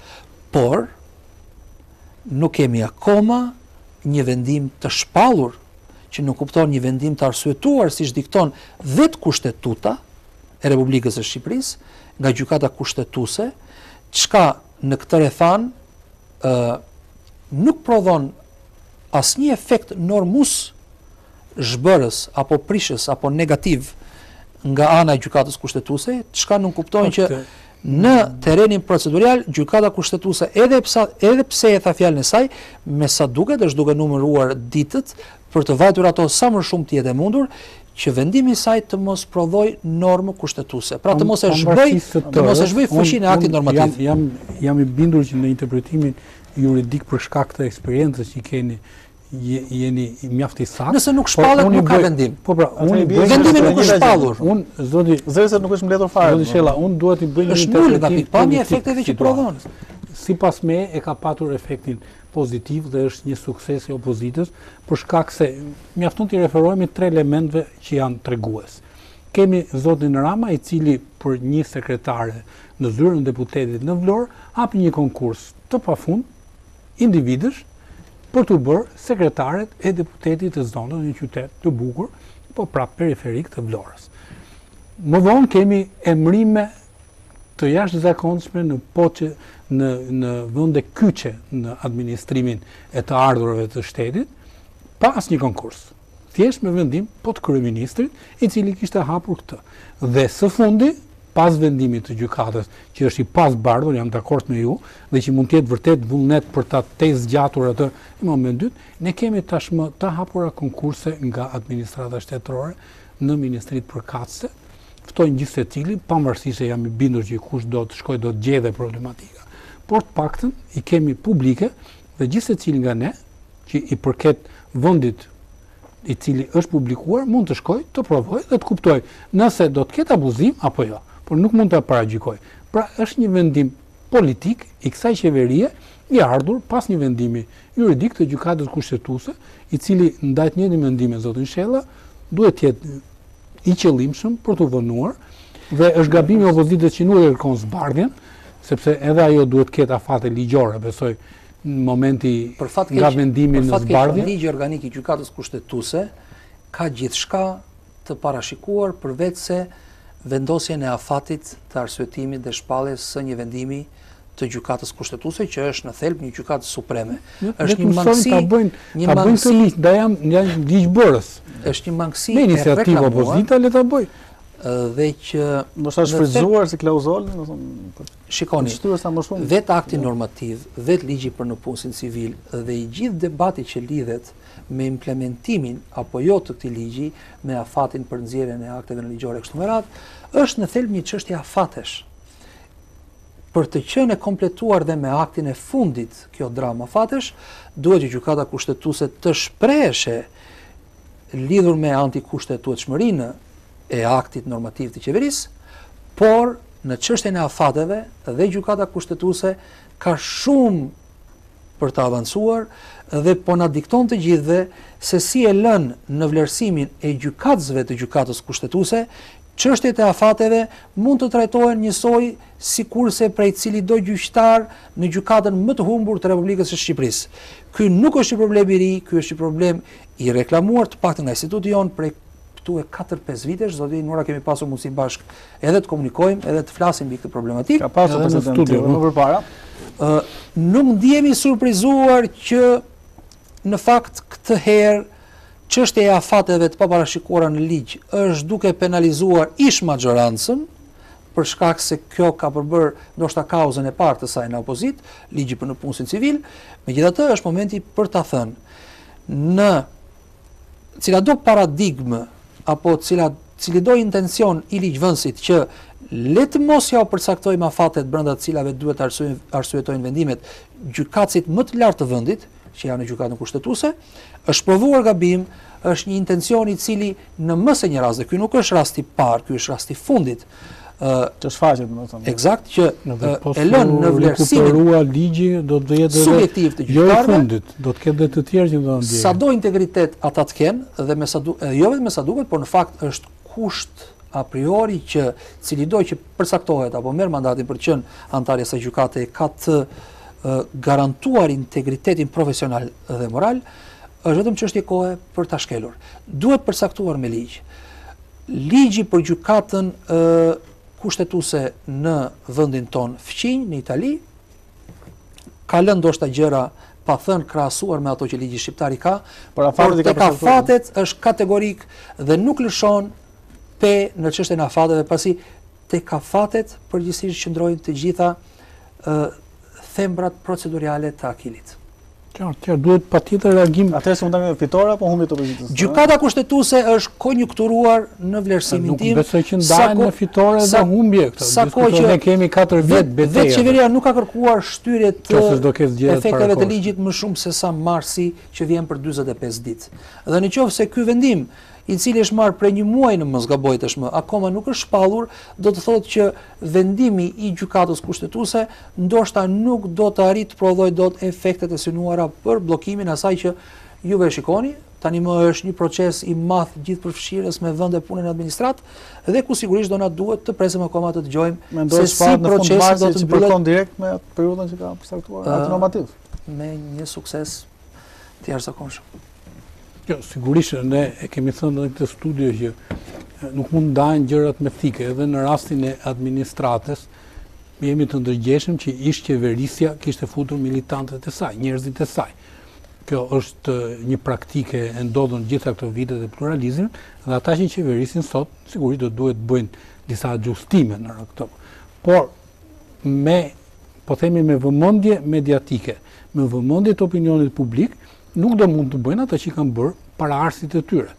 por nuk kemi akoma një vendim të shpallur që nënkupton një vendim të arsyetuar siç dikton vetë kushtetuta, e Republikës së Shqipërisë, nga Gjykata Kushtetuese, çka në këtë rrethan ë nuk prodhon asnjë efekt normëzhbërës apo prishës apo negativ nga ana e Gjykatës Kushtetuese, çka nënkupton që në terrenin procedural gjykata kushtetuese edhe pse edhe pse e tha fjalën e saj me sa duket është duke numëruar ditët për të mbajtur ato sa më shumë të jetë e mundur që vendimi i saj të mos prodhojë normë kushtetuese, pra të mos e zhbëj, të mos e zhbëj fuqinë e aktit normativ. Jam jam i bindur që në interpretimin juridik për shkak të eksperiencës që keni jeni mjaft i saktë. Nëse nuk shpallet nuk ka vendim. Po pra, unë vendimi nuk është shpallur. Unë zoti Zëse nuk është mbledhur fare. Zoti Shella, unë dua të bëj një interpretim. Është nul nga pikpamja e efekteve që prodhon. Sipas meje ka patur efektin pozitiv dhe është një sukses i opozitës, për shkak se mjafton t'i referohemi tre elementëve që janë tregues. Kemi zotin Rama, i cili për një sekretare në zyrën e deputetit në Vlorë, hapi një konkurs të pafund individësh për t'u bërë sekretaret e deputetit të zonës, në një qytet të bukur, po prap periferik të Vlorës. Më vonë kemi emrime të jashtëzakonshme në poste në në vende kyçe në administrimin e të ardhurave të shtetit pa asnjë konkurs. Thjesht me vendim po të kryeministrit, i cili kishte hapur këtë. Dhe së fundi, pas vendimit të gjykatës, që është i pazbardhur, jam dakord me ju, dhe që mund të jetë vërtet vullnet për ta tejzgjatur atë në moment të dytë, ne kemi tashmë të hapura konkurse nga administrata shtetërore në ministritë përkatëse, ftojnë gjithsecilin, pavarësisht se jam i bindur që kush do të shkojë do të gjejë dhe problematika, por të paktën i kemi publike dhe gjithsecili nga ne që i përket vendit i cili është publikuar mund të shkojë, të provojë dhe të kuptojë nëse do të ketë abuzim apo jo, por nuk mund ta paragjykoj. Pra është një vendim politik i kësaj qeverie i ardhur pas një vendimi juridik të gjykatës kushtetuese, i cili ndaj të njëjtin mendim me zotin Shella duhet të jetë i qëllimshëm për t'u vonuar dhe është gabim i opozitës që nuk e kërkon zbardhjen, sepse edhe ajo duhet të ketë afate ligjore, besoj nga momenti nga vendimi në zbardhje. Për fat të keq, ligji organik i gjykatës kushtetuese ka gjithçka të parashikuar përveçse vendosjen e afatit të arsyetimit dhe shpalljes së një vendimi të Gjykatës Kushtetuese që është në thelb një Gjykatë Supreme. Është një mangësi, ta bëjnë, ta bëjnë të ligjë, da jam nga ligjbërës. Është një mangësi me iniciativë opozita le ta bëj. Dhe që mos është shfrytzuar si klauzolë, do të thonë, shikoni, shtyrës sa më shumë. Vet akti normativ, vet ligji për nëpunësin civil dhe i gjithë debati që lidhet me implementimin apo jo të këtij ligji, me afatin për nxjerrjen e akteve nënligjore e kështu me radhë, është në thelb një çështje afatesh. Për të qenë e kompletuar dhe me aktin e fundit kjo dramë afatesh, duhet që Gjykata Kushtetuese të shprehej lidhur me antikushtetuetshmërinë e aktit normativ të qeverisë, por në çështjen e afateve dhe Gjykata Kushtetuese ka shumë për të avancuar dhe po na dikton të gjithëve se si e lënë në vlerësimin e gjykatësve të Gjykatës Kushtetuese Çështjet e afateve mund të trajtohen njësoj sikurse prej cilido gjyqtar në gjykatën më të humbur të Republikës së Shqipërisë. Ky nuk është një problem i ri, ky është një problem i reklamuar të paktën nga instituti jonë prej këtu e katër pesë vitesh, zoti Nura kemi pasur mundësi bashkë edhe të komunikojmë, edhe të flasim mbi këtë problematikë. Ka pasur edhe në studio më përpara. Ë nuk ndihemi surprizuar që në fakt këtë herë Çështja e afateve të paparashikuara në ligj është duke penalizuar ish-maxhorancën, për shkak se kjo ka përbërë ndoshta kauzën e parë të saj në opozitë, ligji për nëpunësin civil, megjithatë është momenti për ta thënë në cilado paradigmë apo cila cilido intencion i ligjvënësit që le të mos ua përcaktojmë afatet brenda të cilave duhet të arsyetojnë vendimet gjykatësit më të lartë të vendit, që janë në gjykatën kushtetuese, Është provuar gabim, është një intencion i cili në më se një rast, dhe ky nuk është rasti i parë, ky është rasti i fundit, ë të shfaqet më thonë. Eksakt që po e lën në vlerësim të rua ligji do të jetë subjektiv të gjithë. Jo i fundit, do të ketë dhe të tjerë që do të ndjejnë. Sado integritet ata të kenë dhe me sa duket, jo vetëm me sa duket, por në fakt është kusht a priori që cilido që përcaktohet apo merr mandatin për të qenë anëtar i asaj gjykate ka të garantuar integritetin profesional dhe moral, është vetëm çështje kohe për ta shkelur. Duhet përcaktuar me ligj. Ligji për gjykatën kushtetuse në vendin tonë fqinj në Itali ka lënë ndoshta gjëra pa thënë krahasuar me ato që ligji shqiptar i ka, por afatet i ka përcaktuar. Afatet është kategorik dhe nuk lëshon pe në çështjen e afateve, pasi tek afatet përgjithësisht qëndrojnë të gjitha thembrat procedurale të Akilit. Qartë, qartë, duhet patjetër reagim. Atëherë se mund të me fitore, apo humbje të opozitës? Gjykata kushtetuse është konjukturuar në vlerësimin tim. Nuk besoj që ndajnë në fitore dhe humbje këtë. Sa kohë që ne kemi 4 vjet beteja. Vetë qeveria nuk ka kërkuar shtyrje të efekteve të ligjit më shumë se sa marsi që vjen për 25 ditë. Dhe në qoftë se ky vendim, i cili është marrë prej një muaji në mos gaboj tashmë, akoma nuk është shpallur, do të thotë që vendimi i Gjykatës Kushtetuese ndoshta nuk do të arrijë të prodhojë dot efektet e synuara për bllokimin e asaj që ju e shikoni, tani më është një proces i madh gjithëpërfshirës me vende pune në administratë dhe ku sigurisht do na duhet të presim akoma të dëgjojmë se si procesi do të mbyllet. Mendoj se direkt me periudhën që ka përcaktuar akti normativ. Me një sukses të jashtëzakonshëm. Jo, sigurisht ne e kemi thënë në këtë studio që nuk mund të ndahen gjërat me thikë, edhe në rastin e administratës jemi të ndërgjegjshëm që ish qeverisja kishte futur militantët e saj, njerëzit e saj. Kjo është një praktikë e ndodhur gjithë këto vite pluralizëm, dhe ata që qeverisin sot, sigurisht do duhet të bëjnë disa axhustime në këtë. Por, me, po themi me vëmendje mediatike, me vëmendje të opinionit publik, nuk do mund të bëjnë atë që kanë bërë paraardhësit e tyre.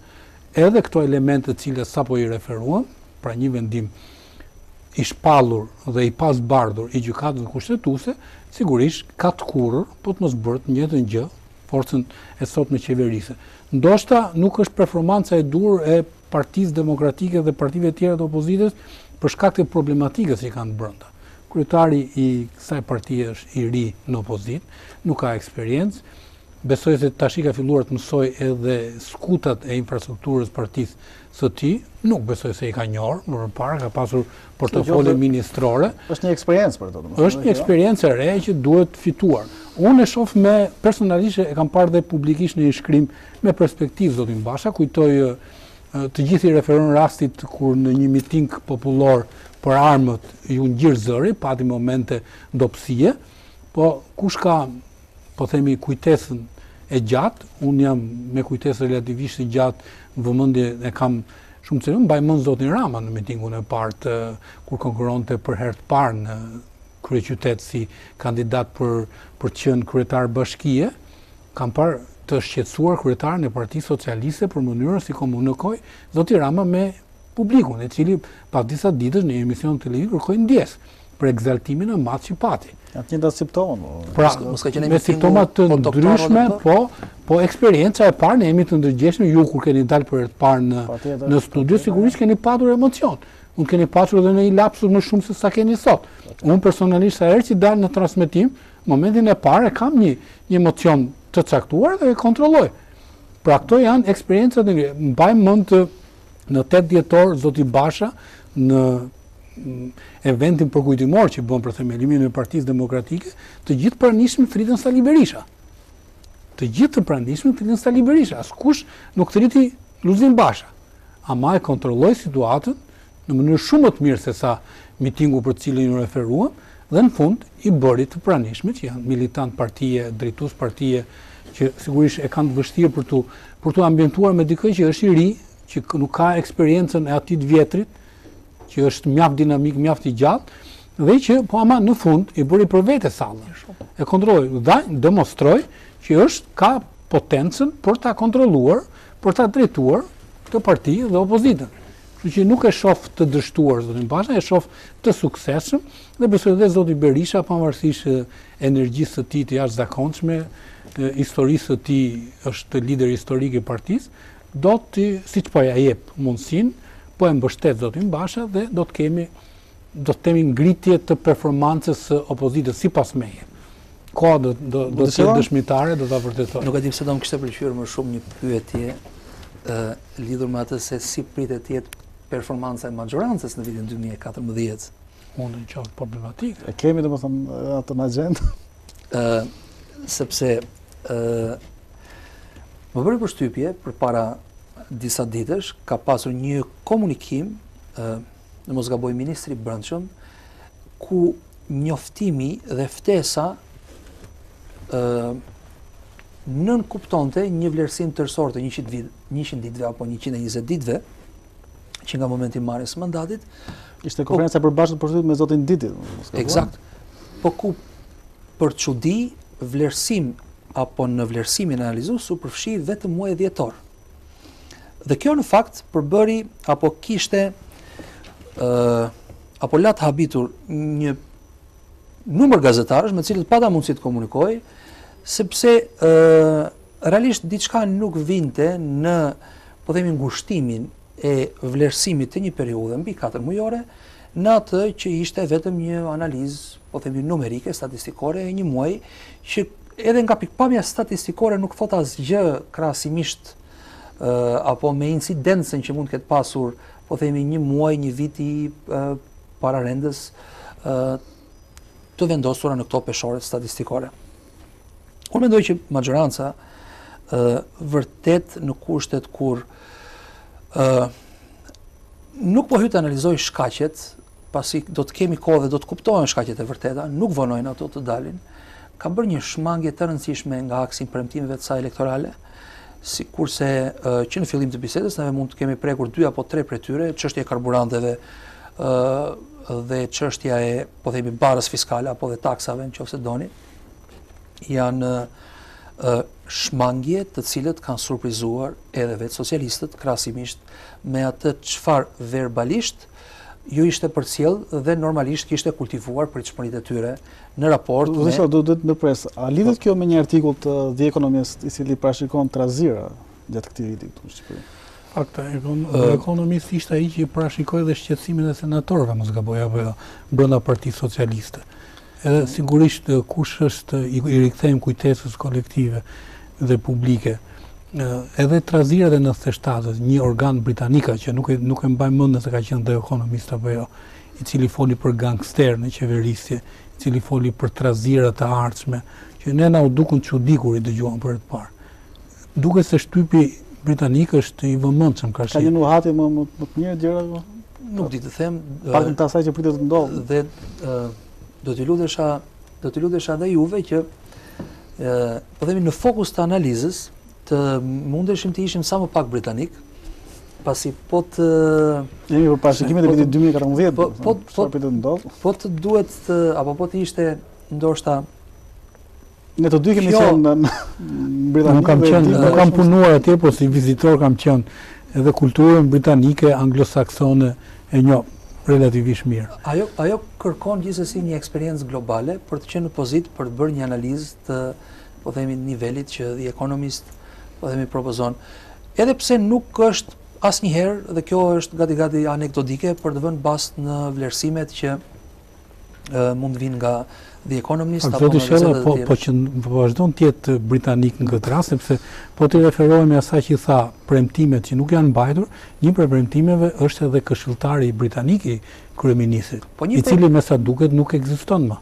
Edhe këto elemente të cilat sapo i referuam, pra një vendim i shpallur dhe i pazbardhur i gjykatës kushtetuese, sigurisht ka tkurrur, për të mos bërë të njëjtën gjë forcën e sotme qeverisëse. Ndoshta nuk është performanca e duhur e Partisë Demokratike dhe partive të tjera të opozitës për shkak të problematikës që kanë brenda. Kryetari i kësaj partie është i ri në opozitë, nuk ka eksperiencë. Besoj se tashi ka filluar të mësojë edhe skutat e infrastrukturës së partisë së tij, nuk besoj se i ka njohur më parë, ka pasur portofole ministrore. Është një eksperiencë për të domethënë. Është një eksperiencë e re që duhet fituar. Unë e shoh me, personalisht e kam parë dhe publikisht në një shkrim Me perspektivë, zotin Basha, kujtoj të gjithë i referohen rastit kur në një miting popullor për armët iu ngjir zëri, pati momente dobësie, po kush ka, po themi, kujtesën e gjatë, unë jam me kujtesë relativisht të gjatë, në vëmendje e kam shumë cilë, mbaj mend zotin Rama në mitingun e parë, kur konkurronte për herë të parë në kryeqytet si kandidat për për të qenë kryetar bashkie, kam parë të shqetësuar kryetarin e Partisë Socialiste për mënyrën si komunikoi zoti Rama me publikun, i cili pas disa ditësh në një emision televiziv kërkoi ndjesë për ekzaltimin e madh që pati. Të njëjtat simptoma. Po. Pra, mos ka qenë me simptoma të po, ndryshme, po, po eksperienca e parë ne jemi të ndërgjegjshëm ju kur keni dalë për herë të parë në në studio sigurisht keni patur emocion. Mund të keni pasur edhe ndonjë lapsus më shumë se sa keni sot. Unë personalisht sa herë që dal në transmitim, momentin e parë kam një, një emocion të caktuar dhe e kontrolloj. Pra këto janë eksperiencat e një. Mbaj mend në 8 djetor, Zoti Basha, në mm, eventin përkujtimor që bën për themelimin e Partisë Demokratike, të gjithë të pranishmit thirrën Sali Berisha. Të gjithë të pranishmit thirrën Sali Berisha. Askush nuk thirri Lulzim Basha. ama e kontrolloi situatën në mënyrë shumë më të mirë se sa mitingu për të cilin ju referuam dhe në fund i bëri të pranishmit që janë militantë partie, drejtues partie që sigurisht e kanë të vështirë për tu për tu ambientuar me dikë që është i ri, që nuk ka eksperiencën e atij të vjetrit, që është mjaft dinamik, mjaft i gjallë, dhe që po ama në fund i bëri për vete sallën. E kontrolloi, dhe demonstroi që është ka potencën për ta kontrolluar për ta drejtuar këtë parti dhe opozitën. Kështu që nuk e shof të dështuar zotin Basha, e shof të suksesshëm dhe besoj dhe zoti Berisha pavarësisht energjisë së tij të jashtëzakonshme, historisë së tij është lider historik i partisë, do të siç po ja jep mundësinë, po e mbështet zotin Basha dhe do të kemi do të kemi ngritje të performancës së opozitës sipas meje. Koha do do do të jetë dëshmitare, do ta vërtetojë. Nuk e di pse do më kishte pëlqyer më shumë një pyetje ë lidhur me atë se si pritet të jetë performanca e majorancës në vitin 2014. Mund të jetë problematik. E kemi domethënë atë në agjendë. ë sepse ë më bëri përshtypje përpara disa ditësh ka pasur një komunikim në mos gaboj ministri i brendshëm, ku njoftimi dhe ftesa ë nënkuptonte një vlerësim tërësor të 100 dit, 100 ditëve apo 120 ditëve që nga momenti i marrjes së mandatit. Ishte po- konferenca e përbashkët për shtyp me zotin Diti. Eksakt. Po ku për çudi vlerësim apo në vlerësimin e analizës u përfshi vetëm muaji dhjetor. Dhe kjo në fakt përbëri apo kishte ë apo la të habitur një numër gazetarësh me të cilët pata mundësi të komunikoj, sepse ë realisht diçka nuk vinte në po themi ngushtimin e vlerësimit të një periudhe mbi 4 mujore, në atë që ishte vetëm një analizë po themi numerike, statistikore, e një muaji, që edhe nga pikëpamja statistikore nuk thotë asgjë krahasimisht apo me incidencën që mund të ketë pasur, po themi një muaj, një viti pararendës të vendosura në këto peshore statistikore. Unë mendoj që majoranca ë vërtet në kushtet kur ë nuk po hyj të analizoj shkaqet, pasi do të kemi kohë dhe do të kuptohen shkaqet e vërteta, nuk vonojnë ato të dalin. Ka bërë një shmangje të rëndësishme nga aksi i premtimeve të saj elektorale, sikurse që në fillim të bisedës ne mund të kemi prekur dy apo tre prej tyre, çështja e karburanteve ë dhe çështja e po themi barrës fiskale apo dhe taksave nëse doni, janë shmangje të cilat kanë surprizuar edhe vetë socialistët krahasimisht me atë çfarë verbalisht ju ishte përcjellë dhe normalisht kishte kultivuar pritshmëritë e tyre në raport me... Dhe t'ju ndërpres, a lidhët po. kjo me një artikull të The Economist i cili parashikon trazira gjatë këtij viti këtu në Shqipëri. Në fakt The Economist ishte ai që i parashikoi dhe shqetësimin e senatorëve, më zga boja, apo jo, brenda Partisë socialiste. Edhe sigurisht nëse i rikthehemi kujtesës kolektive dhe publike, edhe trazirat e nëntëdhjetë e shtatës, një organ britanik që nuk e mbaj mend nëse ka qenë The Economist apo jo, i cili foli për gangsterë në qeveristje, i cili foli për trazira të ardhshme, që ne na u dukën çudi kur i dëgjuam për herë të parë. Duket se shtypi britanik është i vëmendshëm karshi. Ka një nuhati më më më të mirë gjërat? Nuk di të them. Të paktën të asaj që pritet të ndodhë. Dhe do t'i lutesha, do t'i lutesha dhe juve që ë po themi në fokus të analizës të mundeshim të ishim sa më pak britanikë, pasi po të jemi për parashikimet e vitit 2014, po po po pritet të ndodhë. Po të duhet të apo po të ishte ndoshta Ne të dy kemi jo. qenë në Britani. Nuk kam qenë, nuk kam punuar atje, por si vizitor kam qenë edhe kulturën britanike, anglosaksone e njoh relativisht mirë. Ajo ajo kërkon gjithsesi një eksperiencë globale për të qenë në pozitë për të bërë një analizë të po themi nivelit që The Economist po themi propozon. Edhe pse nuk është asnjëherë dhe kjo është gati gati anekdotike për të vënë bast në vlerësimet që mund të vinë nga The Economist apo nga gazeta të po, tjera. Po që po vazhdon të jetë britanik në këtë rast sepse po të referohemi asaj që tha premtimet që nuk janë mbajtur, një prej premtimeve është edhe këshilltari britanik i kryeministrit, po i cili me sa duket nuk ekziston më.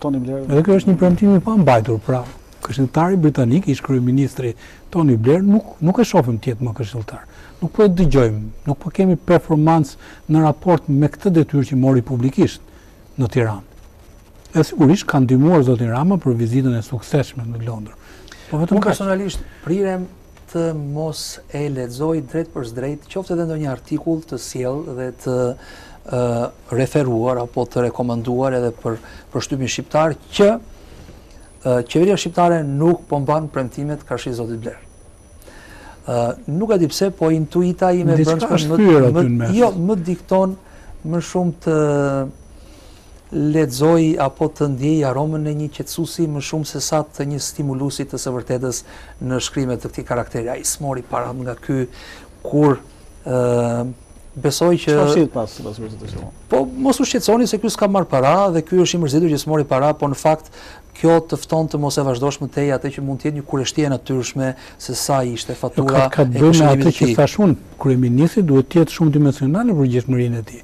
Tony Blair. Edhe ky është një premtim i pambajtur, pra këshilltari britanik, ish kryeministri Tony Blair nuk nuk e shohim të jetë më këshilltar. Nuk po e dëgjojmë, nuk po kemi performancë në raport me këtë detyrë që mori publikisht në Tiranë. Dhe sigurisht ka ndihmuar zotin Rama për vizitën e suksesshme në Londër. Po vetëm Unë personalisht prirem të mos e lexoj drejt për drejt, qoftë edhe ndonjë artikull të sjellë dhe të referuar apo të rekomanduar edhe për për shtypin shqiptar që qeveria shqiptare nuk po mban premtimet karshi zotit Blair. Nuk e di pse, po intuita ime e brendshme. Jo, më dikton më shumë të lexoj apo të ndjej aromën e një qetësuesi më shumë se sa të një stimulusi të së vërtetës në shkrime të këtij karakteri. Ai s'mori para nga ky kur besoj që Çfarë shit pas pas mërzit të shkon. Po mos u shqetësoni se ky s'ka marr para dhe ky është i mërzitur që s'mori para, po në fakt Kjo të fton të mos e vazhdosh më tej atë që mund të jetë një kureshtje e natyrshme se sa ishte fatura e këshillimit të tij. Ka të bëjë me atë që thash unë, kryeministri duhet të jetë shumë dimensional në përgjegjshmërinë e tij.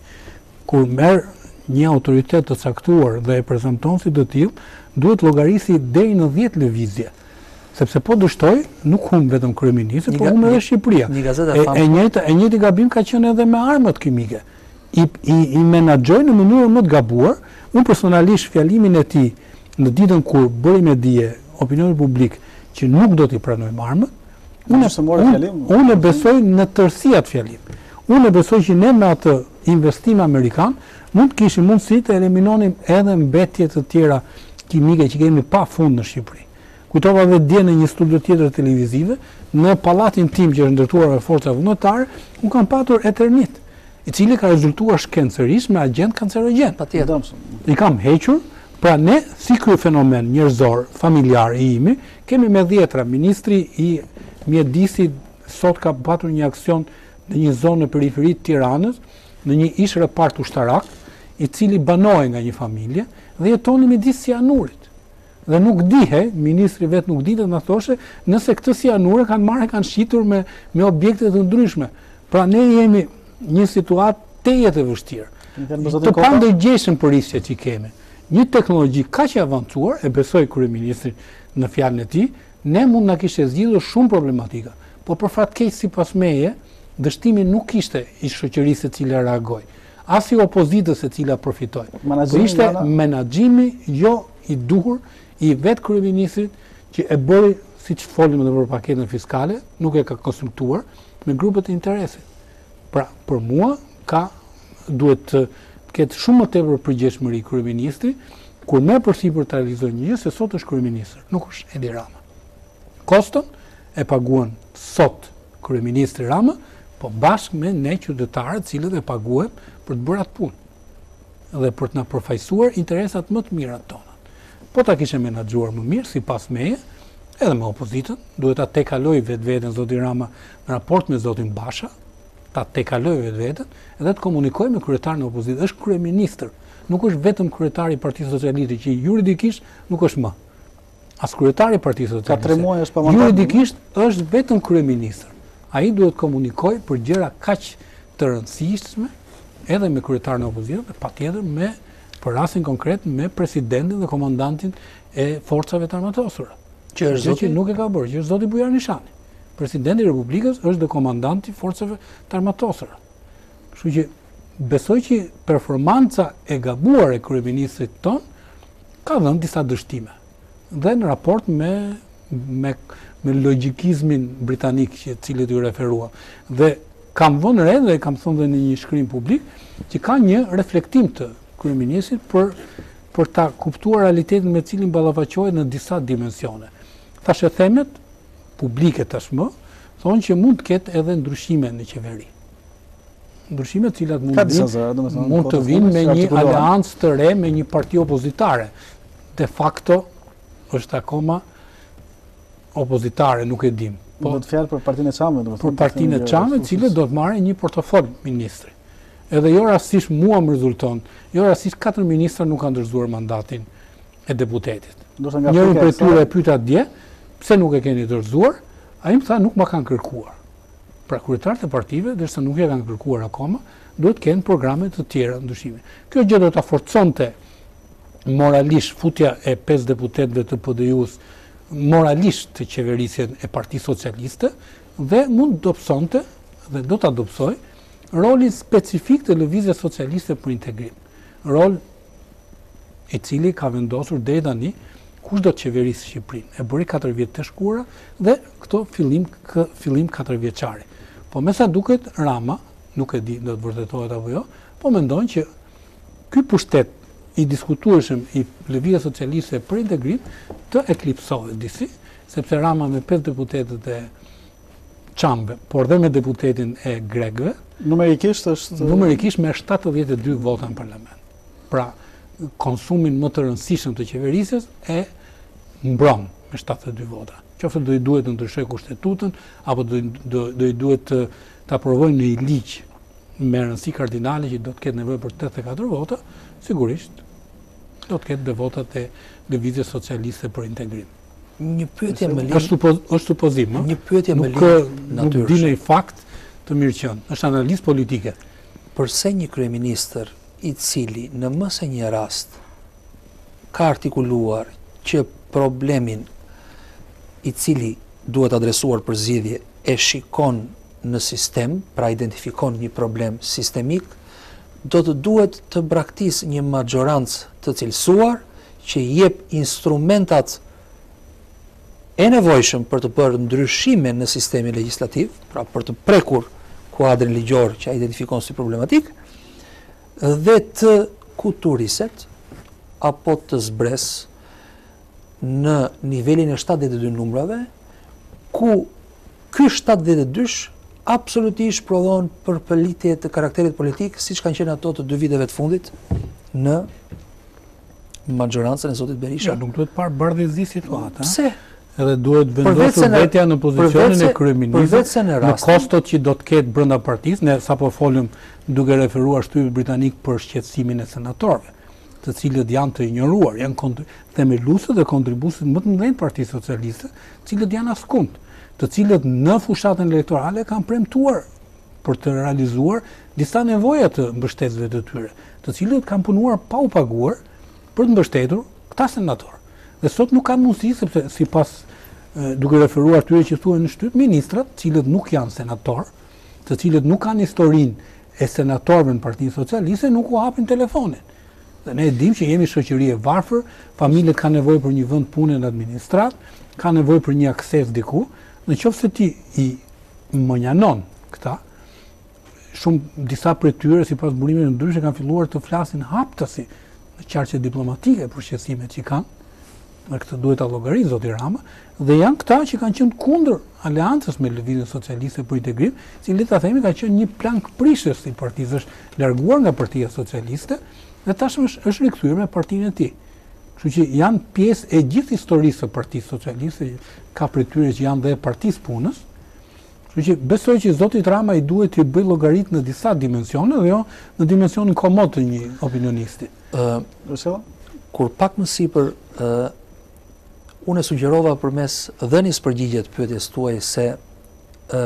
Kur merr një autoritet të caktuar dhe e prezanton si të tillë, duhet të llogarisë deri në 10 lëvizje. Sepse po dështoi, nuk humb vetëm kryeministri, por humb edhe Shqipëria. E njëjtë, e njëjti gabim ka qenë edhe me armët kimike. i i i menaxhoi në mënyrë më të gabuar. Unë personalisht fjalimin e tij në ditën kur bëri me dije opinionit publik që nuk do t'i pranojmë armët, unë unë e besoj në tërësi atë fjalim. Unë e besoj që ne me atë investim amerikan mund të kishim mundësi të eliminonim edhe mbetje të tjera kimike që kemi pa fund në Shqipëri. Kujtova dhe dje në një studio tjetër televizive, në pallatin tim që është ndërtuar me forca vullnetare, unë kam patur eternit, i cili ka rezultuar shkencërisht me agjent kancerogjen. Patjetër. I kam hequr, pra si ky fenomen njerëzor, familjar i imi, kemi me dhjetra. Ministri i Mjedisit sot ka patur një aksion në një zonë në periferi të Tiranës, në një ish repart ushtarak, i cili banohej nga një familje dhe jetonin midis cianurit. Dhe nuk dihej, ministri vetë nuk dinte të na thoshte nëse këtë cianur e kanë marrë e kanë shitur me me objekte të ndryshme. Pra ne jemi në një situatë tejet e vështirë. Të pandërgjegjshëm për risqe që kemi. Një teknologji kaq e avancuar, e besoj kryeministrin në fjalën e tij, ne mund të kishte zgjidhur shumë problematika. Po për fat të keq sipas meje, dështimi nuk ishte i shoqërisë e cila reagoi. As i opozitës e cila përfitoi. Për po ishte menaxhimi jo i duhur i vetë kryeministrit që e bëri, siç folim edhe për paketën fiskale, nuk e ka konsultuar me grupet e interesit. Pra, për mua ka duhet të ketë shumë më tepër përgjegjshmëri kryeministri kur merr përsipër të realizojë një gjë se sot është kryeministër, nuk është Edi Rama. Koston e paguan sot kryeministri Rama, po bashkë me ne qytetarët, të cilët e paguajmë për të bërë atë punë. dhe për të na përfaqësuar interesat më të mira tona. Po ta kishte menaxhuar më mirë sipas meje, edhe me opozitën, duhet ta tejkalojë vetveten zoti Rama në raport me zotin Basha, ta tejkalojë vetveten dhe të komunikojë me kryetarin e opozitës. Është kryeministër, nuk është vetëm kryetari i Partisë Socialiste që juridikisht nuk është më. As kryetari i partisë s'është. Ka tre muaj është pa mandat. Juridikisht është vetëm kryeministër. Ai duhet të komunikojë për gjëra kaq të rëndësishme edhe me kryetarin e opozitës dhe patjetër me për rasin konkret me presidentin dhe komandantin e forcave të armatosura. Që është zoti nuk e ka bërë, që është zoti Bujar Nishani. Presidenti i Republikës është dhe komandanti i forcave të armatosura. Kështu që Besoj që performanca e gabuar e kryeministrit tonë ka dhënë disa dështime. Dhe në raport me me me logjikizmin britanik që të cilit iu referuam. Dhe kam vënë re dhe kam thënë dhe në një shkrim publik që ka një reflektim të kryeministrit për për ta kuptuar realitetin me cilin ballafaqohet në disa dimensione. Thashethemet publike tashmë thonë që mund të ketë edhe ndryshime në qeveri. ndryshime të cilat mund të vinë, mund po të vinë me një aleancë të re me një parti opozitare. De facto është akoma opozitare, nuk e dimë. Po bëhet fjalë për partinë e çamëve, domethënë. Për partinë e çamëve, të cilët do të marrin një portofol ministri. Edhe jo rastisht mua më rezulton, jo rastisht katër ministra nuk kanë dorëzuar mandatin e deputetit. Do të nga Njërin prej tyre e pyeta dje, pse nuk e keni dorëzuar? Ai më tha nuk ma kanë kërkuar. Pra kryetarët e partive, derisa nuk e kanë kërkuar akoma, duhet të kenë programe të tjera ndryshimi. Kjo gjë do ta forconte moralisht futja e pesë deputetëve të PDIU-së moralisht qeverisjen e Partisë Socialiste dhe mund të dobësonte dhe do ta dobësojë rolin specifik të Lëvizjes Socialiste për Integrim. Rol i cili ka vendosur deri tani kush do të qeverisë Shqipërinë. E bëri katër vjet të shkuara dhe këtë fillim kë fillim katërvjeçari. Po me sa duket Rama, nuk e di do të vërtetohet apo jo, po mendon që ky pushtet i diskutueshëm i Lëvizjes Socialiste për Integrim të eklipsohet disi, sepse Rama me pesë deputetët e çamëve, por dhe me deputetin e grekëve. Numerikisht është... Numerikisht me 72 vota në parlament. Pra, konsumin më të rëndësishëm të qeverisjes e mbaron me 72 vota. Qoftë se do i duhet të ndryshojë kushtetutën apo do do do i duhet të aprovojë një ligj me rëndësi kardinale që do të ketë nevojë për 84 vota, sigurisht do të ketë dhe votat e Lëvizjes Socialiste për Integrim. Një pyetje më lirë... Është, supoz, është supozim, Një pyetje më lind natyrshëm. Nuk dihet fakt i mirëqenë. është analizë politike. Përse një kryeministër i cili në më se një rast ka artikuluar që problemin i cili duhet adresuar për zgjidhje e shikon në sistem, pra identifikon një problem sistemik, do të duhet të braktisë një majorancë të cilësuar, që i jep instrumentat e nevojshëm për të bërë ndryshime në sistemin legjislativ, pra për të prekur kuadrin ligjor që ai identifikon si problematik, dhe të kuturiset apo të zbresë në nivelin e 72 numrave, ku ky 72 absolutisht prodhon përpëlitje të karakterit politik, siç kanë qenë ato të dy viteve të fundit, në mazhorancën e zotit Berisha. Ja, nuk duhet parë bardhezi situata. Pse? Edhe duhet vendosur vetja në pozicionin e kryeministrit në kostot që do të ketë brenda partisë, ne sapo folëm duke iu referuar shtypit britanik për shqetësimin e senatorëve, të cilët janë të injoruar, janë themeluesit dhe kontribuesit më të mëdhenj të Partisë Socialiste, të cilët janë askund, të cilët në fushatën elektorale kanë premtuar për të realizuar disa nevoja të mbështetësve të tyre, të cilët kanë punuar pa u paguar për të mbështetur këta senatorë. Dhe sot nuk kanë mundësi, sepse sipas duke iu referuar atyre që thuhen në shtyp, ministrat, të cilët nuk janë senatorë, të cilët nuk kanë historinë e senatorëve në Partinë Socialiste, nuk u hapin telefonin. Dhe ne dimë që jemi shoqëri e varfër, familjet kanë nevojë për një vend pune në administratë, kanë nevojë për një akses diku, në qoftë se ti i mënjanon këta, shumë disa prej tyre, sipas burimeve të ndryshme, kanë filluar të flasin haptasi në qarqe diplomatike për shqetësimet që kanë, dhe këtë duhet ta llogarisë, zoti Rama, dhe janë këta që kanë qenë kundër aleancës me Lëvizjen Socialiste për Integrim, i cili le të themi ka qenë një plangprishës i partisë, është larguar nga Partia Socialiste, dhe tashmë është, është rikthyer me partinë e tij. Kështu që janë pjesë e gjithë historisë së Partisë Socialiste, ka prej tyre që janë dhe e Partisë së Punës. Kështu që besoj që zotit Rama i duhet t'i bëjë llogaritë në disa dimensione dhe jo në dimensionin komod të një opinionisti. Ëh, kur pak më sipër ë unë sugjerova përmes dhënies përgjigje të pyetjes tuaj se ë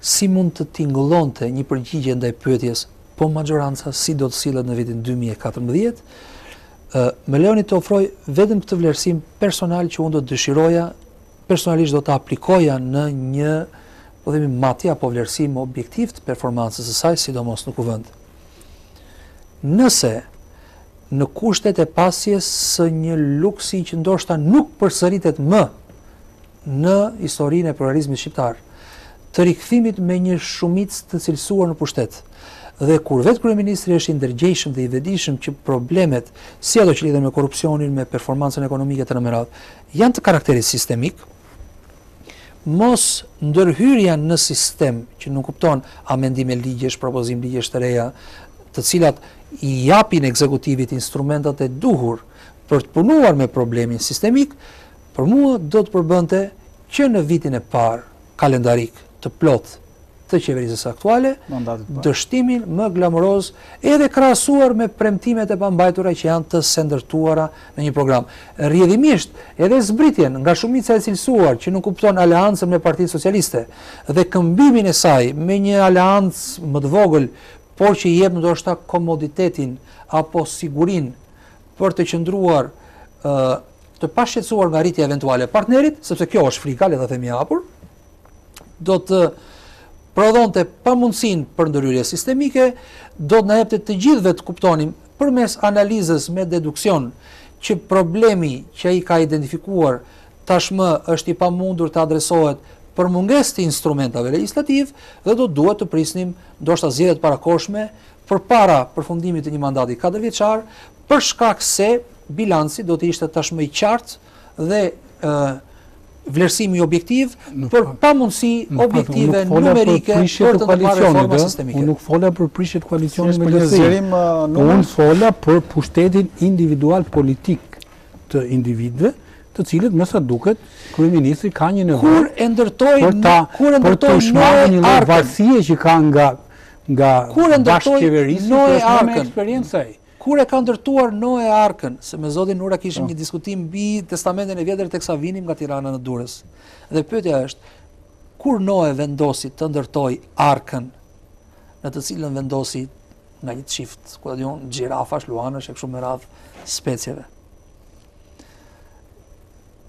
Si mund të tingëllonte një përgjigje ndaj pyetjes Po maxhoranca si do të sillet në vitin dy mijë e katërmbëdhjetë? Më lejoni të ofroj vetëm këtë vlerësim personal që unë do të dëshiroja, personalisht do të aplikoja në një, po themi, matje apo vlerësim objektiv të performancës së saj, sidomos në kuvend. Nëse në kushtet e pasjes së një luksi që ndoshta nuk përsëritet më në historinë e pluralizmit shqiptar, të rikthimit me një shumicë të cilësuar në pushtet. Dhe kur vetë kryeministri është i ndërgjegjshëm dhe i vetëdijshëm që problemet, si ato që lidhen me korrupsionin, me performancën ekonomike te nëmurat, janë të karakterit sistemik, mos ndërhyrja në sistem që nënkupton amendime ligjesh, propozim ligjesh të reja, të cilat i japin ekzekutivit instrumentat e duhur për të punuar me problemin sistemik, Për mua do të përbënte që në vitin e parë kalendarik të plotë të qeverisës aktuale, dështimin më glamoroz edhe krahasuar me premtimet e pambajtura që janë të sendërtuara në një program. Rrjedhimisht, edhe zbritjen nga shumica e cilësuar që nënkupton aleancën me Partinë Socialiste dhe këmbimin e saj me një aleancë më të vogël, por që i jep ndoshta komoditetin apo sigurinë për të qëndruar të pashqetësuar nga rritja eventuale e partnerit, sepse kjo është frika, le ta themi hapur, do të prodhonte pamundësinë për ndërhyrje sistemike, do të na jepte të gjithëve të kuptonim përmes analizës me deduksion që problemi që ai ka identifikuar tashmë është i pamundur të adresohet për mungesë të instrumentave legjislativë dhe do duhet të prisnim ndoshta zgjedhje të parakohshme përpara përfundimit të një mandati katërvjeçar, Për shkak se bilanci do të ishte tashmë i qartë dhe vlerësimi objektiv për pamundësi objektive numerike për të ndërmarrë reforma sistemike. Unë nuk fola për prishje të koalicionit me LSI. Unë fola për pushtetin individual politik të individëve, të cilët me sa duket kryeministri ka një nevojë kur e ndërtoi për ta kur e ndërtoi një lloj varësie që ka nga nga bashkëqeverisja në eksperiencë ai. Kur e ka ndërtuar Noe arkën, se me zotin Nura kishim një diskutim mbi testamentin e vjetër teksa vinim nga Tirana në Durrës. Dhe pyetja është, kur Noe vendosi të ndërtojë arkën në të cilën vendosi nga një çift, ku di unë, gjirafash, luanësh e kështu me radhë specieve.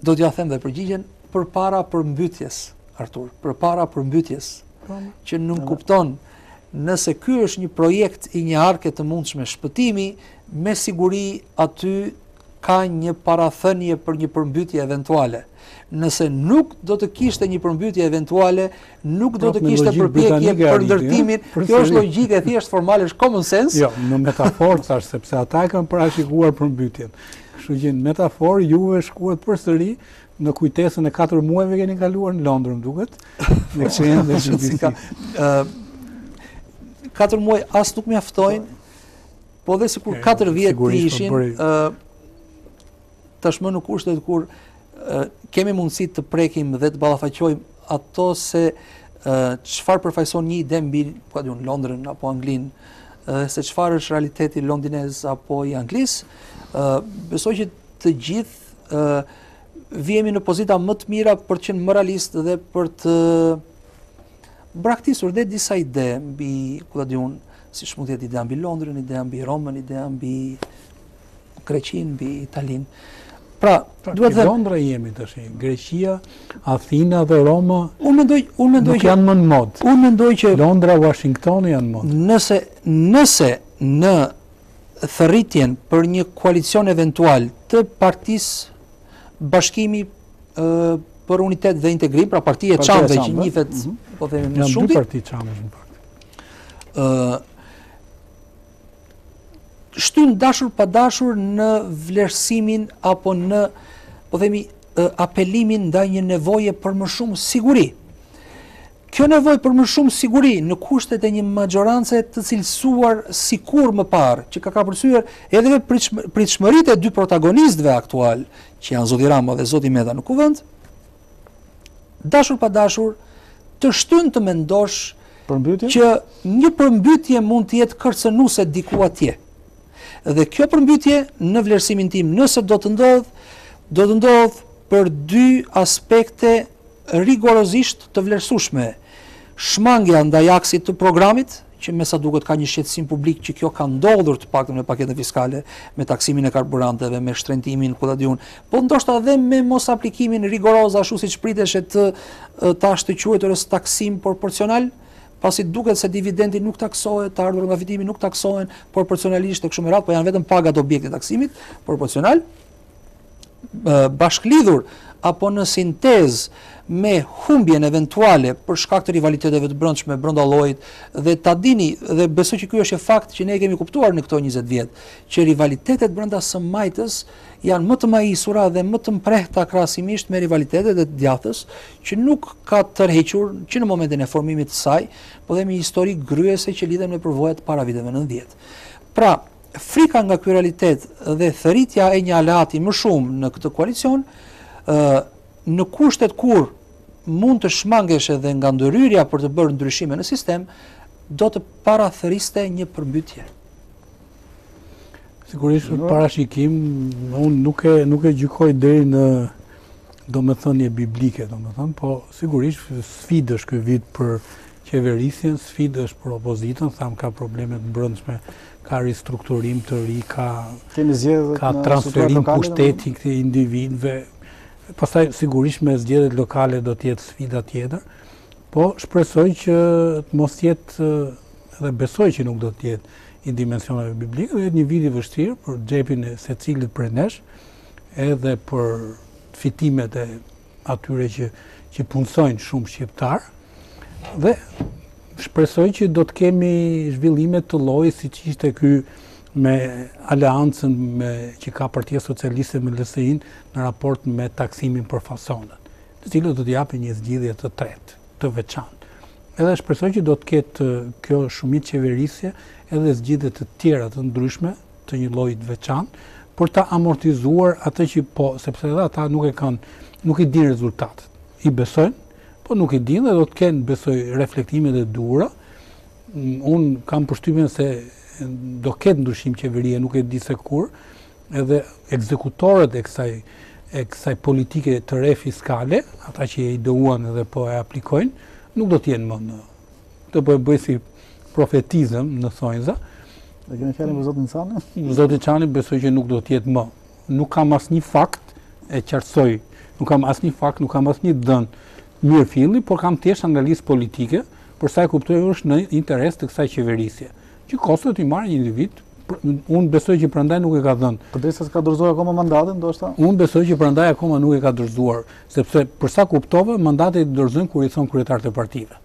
Do t'ia them dhe përgjigjen përpara përmbytjes, Artur, përpara përmbytjes, që nënkupton nëse ky është një projekt i një arke të mundshme shpëtimi, me siguri aty ka një parathënie për një përmbytje eventuale. Nëse nuk do të kishte një përmbytje eventuale, nuk do të kishte përpjekje për ndërtimin, kjo është logjike, thjesht formale, është common sense. Jo, në metaforë të ashtë, sepse ata e kanë parashikuar përmbytjen. Kështu që në metaforë, juve shkuat përsëri, në kujtesën e 4 muajve keni kaluar në Londër, më duket, në këtë jenë dhe që të të 4 muaj as nuk mjaftojnë, po dhe sikur 4 vjet të ishin, tashmë në kushtet kur kemi mundësi të prekim dhe të ballafaqojmë ato se çfarë përfaqëson një ide mbi ku ta di unë Londrën apo Anglinë dhe se çfarë është realiteti londinez apo i Anglisë, besoj që të gjithë vihemi në pozita më të mira për të qenë më realist dhe për të braktisur dhe disa ide mbi, ku ta di unë, siç mund të jetë ide mbi Londrën, ide mbi Romën, ide mbi Greqinë, mbi Italinë. Pra, pra duhet të Londra jemi tash, Greqia, Athina dhe Roma. Unë mendoj, unë mendoj që janë më në modë. Unë mendoj që Londra, Washington janë në modë. Nëse nëse në thërritjen për një koalicion eventual të partisë bashkimi për unitet dhe integrim, pra partia e çamëve që njihet, mhm. po themi më shumë. Në dy parti çamëve në parti. shtyn dashur pa dashur në vlerësimin apo në po themi apelimin ndaj një nevoje për më shumë siguri. Kjo nevojë për më shumë siguri në kushtet e një mazhorance të cilësuar sikur më parë, që ka ka parasysh edhe dhe pritshmëritë e dy protagonistëve aktualë, që janë Zoti Rama dhe Zoti Meta në kuvend, dashur pa dashur, të shtyn të mendosh që një përmbytje mund të jetë kërcënuese diku atje. Dhe kjo përmbytje në vlerësimin tim, nëse do të ndodhë, do të ndodhë për dy aspekte rigorozisht të vlerësueshme. Shmangja ndaj aksit të programit, që me sa duket ka një shqetësim publik që kjo ka ndodhur të paktën me paketën fiskale, me taksimin e karburanteve, me shtrenjtimin, ku ta di unë, po ndoshta edhe me mosaplikimin rigoroz ashtu siç pritesh të të ashtuquajturit taksim proporcional, pasi duket se dividendi nuk taksohet, të ardhurat nga fitimi nuk taksohen proporcionalisht e kështu me radhë, po janë vetëm pagat objekt i taksimit proporcional. bashkëlidhur apo në sintezë me humbjen eventuale për shkak të rivaliteteve të brendshme brenda llojit dhe ta dini dhe besoj që ky është një fakt që ne e kemi kuptuar në këto 20 vjet që rivalitetet brenda së majtës janë më të majisura dhe më të mprehta krahasimisht me rivalitetet e të djathtës që nuk ka tërhequr që në momentin e formimit të saj, po themi histori gërryese që lidhen me përvojat para viteve 90. Pra, frika nga ky realitet dhe thërritja e një aleati më shumë në këtë koalicion, ë në kushtet kur mund të shmangesh edhe nga ndërhyrja për të bërë ndryshime në sistem, do të parathërriste një përmbytje. Sigurisht, në parashikim, unë nuk e, nuk e gjykoj deri në domethënie biblike, domethënë, po sigurisht sfidë është ky vit për qeverisjen, sfidë është për opozitën, thamë ka probleme të brendshme ka ristrukturim të ri, ka transferim pushteti te këta individë, pastaj sigurisht me zgjedhjet lokale do të jetë sfida tjetër, po shpresoj që të mos jetë dhe besoj që nuk do të jetë i dimensioneve biblike, do jetë një vit i vështirë për xhepin e secilit prej nesh, edhe për fitimet e atyre që që punësojnë shumë shqiptarë dhe shpresoj që do të kemi zhvillime të llojit siç ishte ky me aleancën me, që ka Partia Socialiste me LSI-n në raport me taksimin për fasonët, të cilat do të japin një zgjidhje të tretë, të veçantë. Edhe shpresoj që do të ketë kjo shumicë qeverisëse edhe zgjidhje të tjera të ndryshme të një lloji të veçantë për ta amortizuar atë që po, sepse edhe ata nuk e kanë, nuk i dinë rezultatet. I besojnë, po nuk i dinë dhe do të kenë besoj reflektimet e duhura. Unë kam përshtypjen se do ketë ndryshim qeverie, nuk e di se kur. Edhe ekzekutorët e kësaj e kësaj politike të re fiskale, ata që e ideuan edhe po e aplikojnë, nuk do të jenë më në Po e bëj si profetizëm në thonjëza. E keni fjalën për Zotin Cani? Zotin Cani besoj që nuk do të jetë më. Nuk kam asnjë fakt e qartësoj. Nuk kam asnjë fakt, nuk kam asnjë të dhënë mirëfilli, por kam thjesht analizë politike, për sa e kuptoj është në interes të kësaj qeverisje që kostot t'i marrë një individ, unë besoj që prandaj nuk e ka dhënë. Përderisa s'ka dorëzuar akoma mandatin, ndoshta? Unë besoj që prandaj akoma nuk e ka dorëzuar, sepse për sa kuptova, mandatet i dorëzon kur i thonë kryetarët e partive.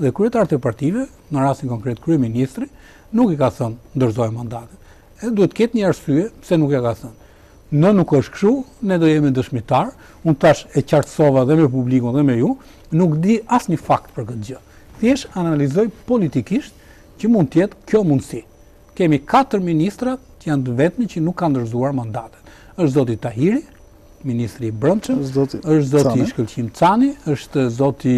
Dhe kryetarët e partive, në rastin konkret kryeministri, nuk i ka thënë dorëzoje mandatin. Edhe duhet të ketë një arsye pse nuk ia ka thënë. Në nuk është kështu, ne do jemi dëshmitarë, unë tash e qartësova dhe me publikun dhe me ju, nuk di asnjë fakt për këtë gjë. Thjesht analizoj politikisht që mund të jetë kjo mundësi. Kemi 4 ministrat që janë të vetmit që nuk kanë dorëzuar mandatet. është Zoti Tahiri, ministri i brendshëm, është zoti Shkëlqim Cani, është zoti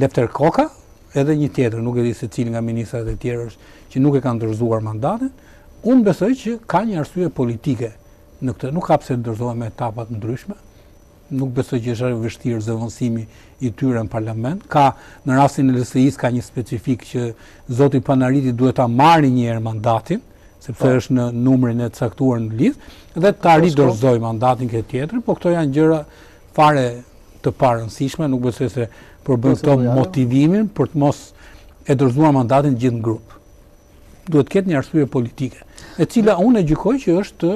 Lefter Koka, edhe një tjetër, nuk e di se cili nga ministrat e tjerë është, që nuk e kanë dorëzuar mandatin, unë besoj që ka një arsye politike në këtë, nuk ka pse të dorëzohen me etapa të ndryshme, nuk besoj që është vështirë zëvendësimi i tyre në parlament, ka në rastin e LSI-së ka një specifikë që zoti Panariti duhet ta marrë njëherë mandatin, sepse është në numrin e caktuar në listë, dhe ta po, ridorëzojë mandatin te tjetri, po këto janë gjëra fare të parëndësishme, nuk besoj se përbëjnë këto motivimin për të mos e dorëzuar mandatin të gjithë në grup. Duhet të ketë një arsye politike, e cila unë e gjykoj që është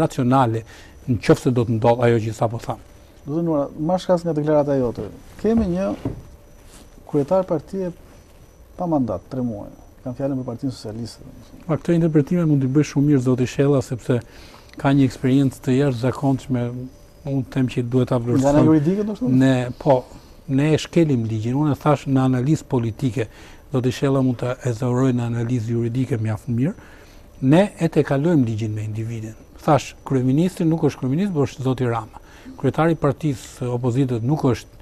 racionale, në qoftë se do të ndodhë ajo që sapo thamë. Zoti Nura, marr shkas nga deklarata jote, kemi një kryetar partie pa mandat, tre muaj. Kam fjalën për Partinë Socialiste. Po këto interpretime mund t'i bëj shumë mirë zoti Shella sepse ka një eksperiencë të jashtëzakonshme, unë them që duhet ta vlerësojmë. Nga ana juridike do të thotë? Ne, po, ne e shkelim ligjin. Unë e thashë në analizë politike. Zoti Shella mund ta ezaurojë në analizë juridike mjaft mirë. Ne e tejkalojmë ligjin me individin. Thashë, kryeministri nuk është kryeministër, por është zoti Rama. Kryetari i partisë opozitës nuk është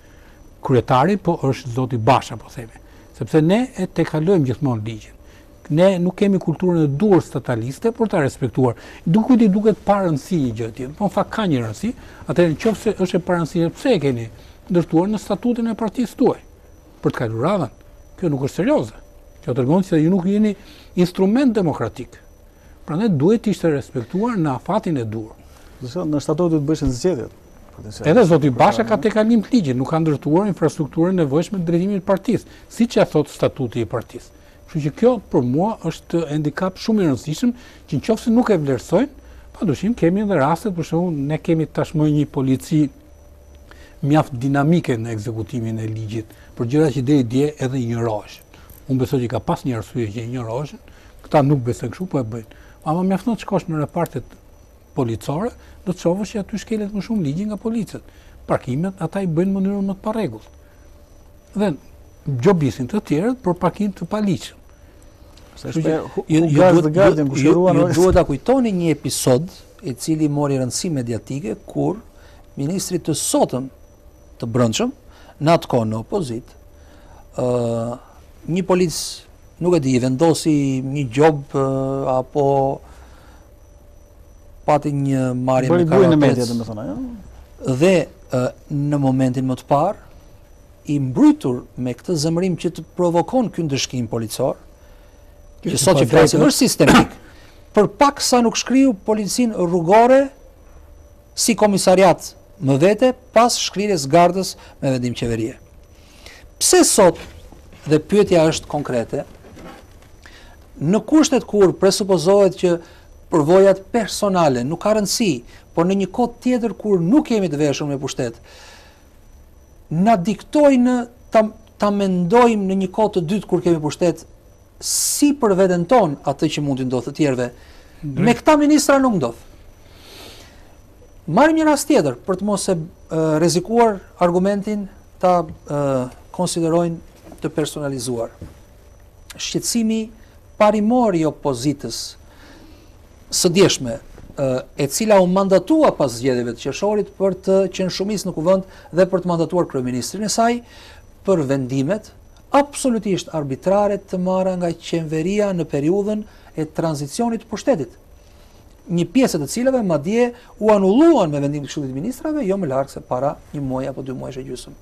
kryetari, po është zoti Basha po themi, sepse ne e tejkalojmë gjithmonë ligjin. Ne nuk kemi kulturën e duhur stataliste për ta respektuar. Dikujt i duket pa rëndësi një gjë tjetër, po në fakt ka një rëndësi, atëherë nëse është e parëndësishme, pse e keni ndërtuar në statutin e partisë tuaj për të kaluar radhën? Kjo nuk është serioze. Kjo tregon se ju nuk jeni instrument demokratik. Prandaj duhet të ishte respektuar në afatin e duhur. Do të thotë në shtator duhet të bëheshin zgjedhjet. Edhe zoti Basha ka tejkalim të ligjit, nuk ka ndërtuar infrastrukturën e nevojshme të drejtimit të partisë, siç ia thotë statuti i partisë. Kështu që kjo për mua është handicap shumë i rëndësishëm që në qofë se nuk e vlerësojnë, pa dyshim kemi edhe raste, për shembull ne kemi tashmë një polici mjaft dinamike në ekzekutimin e ligjit, për gjëra që deri dje edhe injoroheshin. Unë besoj që ka pas një arsye që injoroheshin, këta nuk besojnë kështu, po e bëjnë. Ama mjafton të shkosh në repartet policore, do të shohësh që aty shkelet më shumë ligji nga policët. Parkimet ata i bëjnë në mënyrën më të parregullt. Dhe gjobisin të tjerët për parkim të paligjshëm. Sa është jo, jo, jo, ju duhet ta kujtoni një episod i cili mori rëndësi mediatike kur ministrit të sotëm të brendshëm në atë kohë në opozitë një polic nuk e di, i vendosi një gjobë apo pati një marrje me karrotrec. në media, domethënë, ajo. Dhe në momentin më të parë i mbrujtur me këtë zemërim që të provokon ky ndëshkim policor, që sot që flasim është sistemik, për pak sa nuk shkriu policinë rrugore si komisariat më vete pas shkrirjes gardës me vendim qeverie. Pse sot dhe pyetja është konkrete, në kushtet kur presupozohet që përvojat personale nuk ka rëndësi, por në një kohë tjetër kur nuk jemi të veshur me pushtet, na diktojnë ta, ta mendojmë në një kohë të dytë kur kemi pushtet, si për veten tonë atë që mund t'i ndodhë të tjerëve, me këta ministra nuk ndodh. marrim një rast tjetër për të mos e rrezikuar argumentin ta konsiderojnë të personalizuar. Shqetësimi parimor i opozitës së djeshme, e cila u mandatua pas zgjedhjeve të qershorit për të qenë shumicë në kuvend dhe për të mandatuar kryeministrin e saj për vendimet absolutisht arbitrare të marra nga qeveria në periudhën e tranzicionit të pushtetit. një pjesë e të cilave madje u anulluan me vendim të Këshillit të Ministrave jo më larg se para një muaji apo dy muajsh e gjysmë.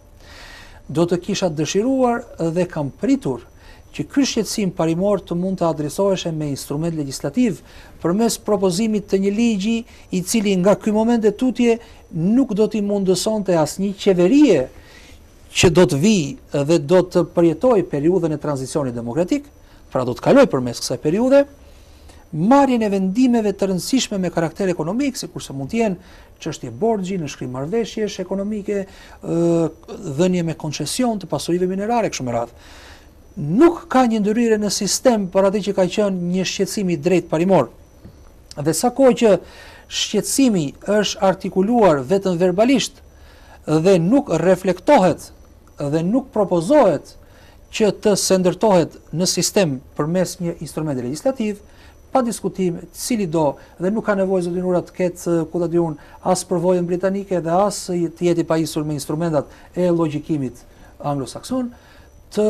Do të kisha dëshiruar dhe kam pritur që ky shqetësim parimor të mund të adresoheshe me instrument legjislativ përmes propozimit të një ligji i cili nga ky moment e tutje nuk do t'i mundësonte asnjë qeverie që do të vijë dhe do të përjetojë periudhën e tranzicionit demokratik, pra do të kalojë përmes kësaj periudhe, marrjen e vendimeve të rëndësishme me karakter ekonomik, sikurse mund të jenë çështje borxhi, nënshkrim marrëveshjesh ekonomike, dhënie me koncesion të pasurive minerale kështu me radhë. Nuk ka një ndërhyrje në sistem për atë që ka qenë një shqetësim i drejtë parimor. Dhe sa kohë që shqetësimi është artikuluar vetëm verbalisht dhe nuk reflektohet dhe nuk propozohet që të sendërtohet në sistem përmes një instrument legjislativ, pa diskutim cilido dhe nuk ka nevojë zoti Murati të ketë eh, ku ta di unë as përvojën britanike dhe as të jetë i pajisur me instrumentat e logjikimit anglo-sakson, të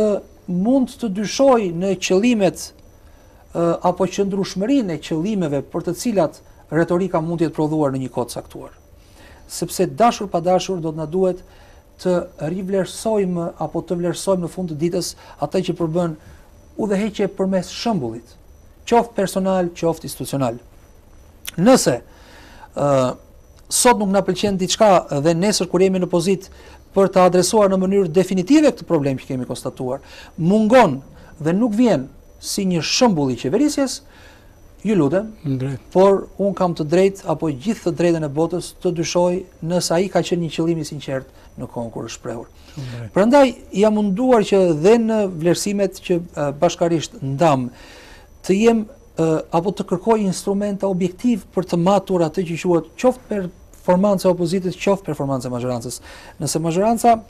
mund të dyshojë në qëllimet eh, apo qëndrueshmërinë e qëllimeve për të cilat retorika mund të jetë prodhuar në një kohë të caktuar. Sepse dashur pa dashur do të na duhet të rivlerësojmë apo të vlerësojmë në fund të ditës atë që përbën udhëheqje përmes shembullit, qoftë personal, qoftë institucional. Nëse ë uh, sot nuk na pëlqen diçka dhe nesër kur jemi në pozitë për ta adresuar në mënyrë definitive këtë problem që kemi konstatuar, mungon dhe nuk vjen si një shembull i qeverisjes, Ju lutem. Drejt. Por unë kam të drejtë apo gjithë të drejtën e botës të dyshoj nëse ai ka qenë një qëllim i sinqertë në kohën kur është shprehur. Prandaj jam munduar që dhe në vlerësimet që bashkërisht ndamë të jem apo të kërkoj instrumenta objektivë për të matur atë që quhet qoftë performancë e opozitës, qoftë performancë e mazhorancës. Nëse mazhoranca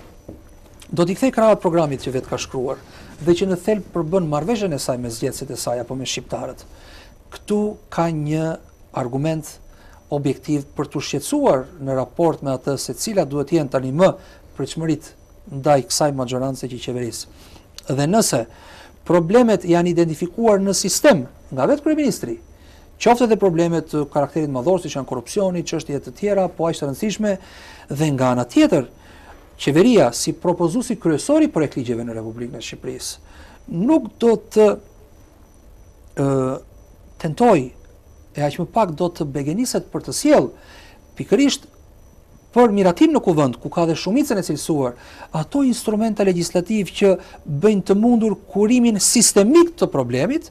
do t'i kthejë krahat programit që vetë ka shkruar dhe që në thelb përbën marrëveshjen e saj me zgjedhësit e saj apo me shqiptarët. Këtu ka një argument objektiv për t'u shqetësuar në raport me atë se cilat duhet të jenë tani më pritshmëritë ndaj kësaj mazhorance që qeveris. Dhe nëse problemet janë identifikuar në sistem nga vetë kryeministri, qoftë edhe probleme të karakterit madhor siç janë korrupsioni, çështje të tjera, po aq të rëndësishme dhe nga ana tjetër, Qeveria, si propozuesi kryesor i projektligjeve në Republikën e Shqipërisë, nuk do të ë tentojë e aq më pak do të begeniset për të sjellë pikërisht për miratim në kuvend, ku ka dhe shumicën e cilësuar, ato instrumenta legjislativë që bëjnë të mundur kurimin sistemik të problemit,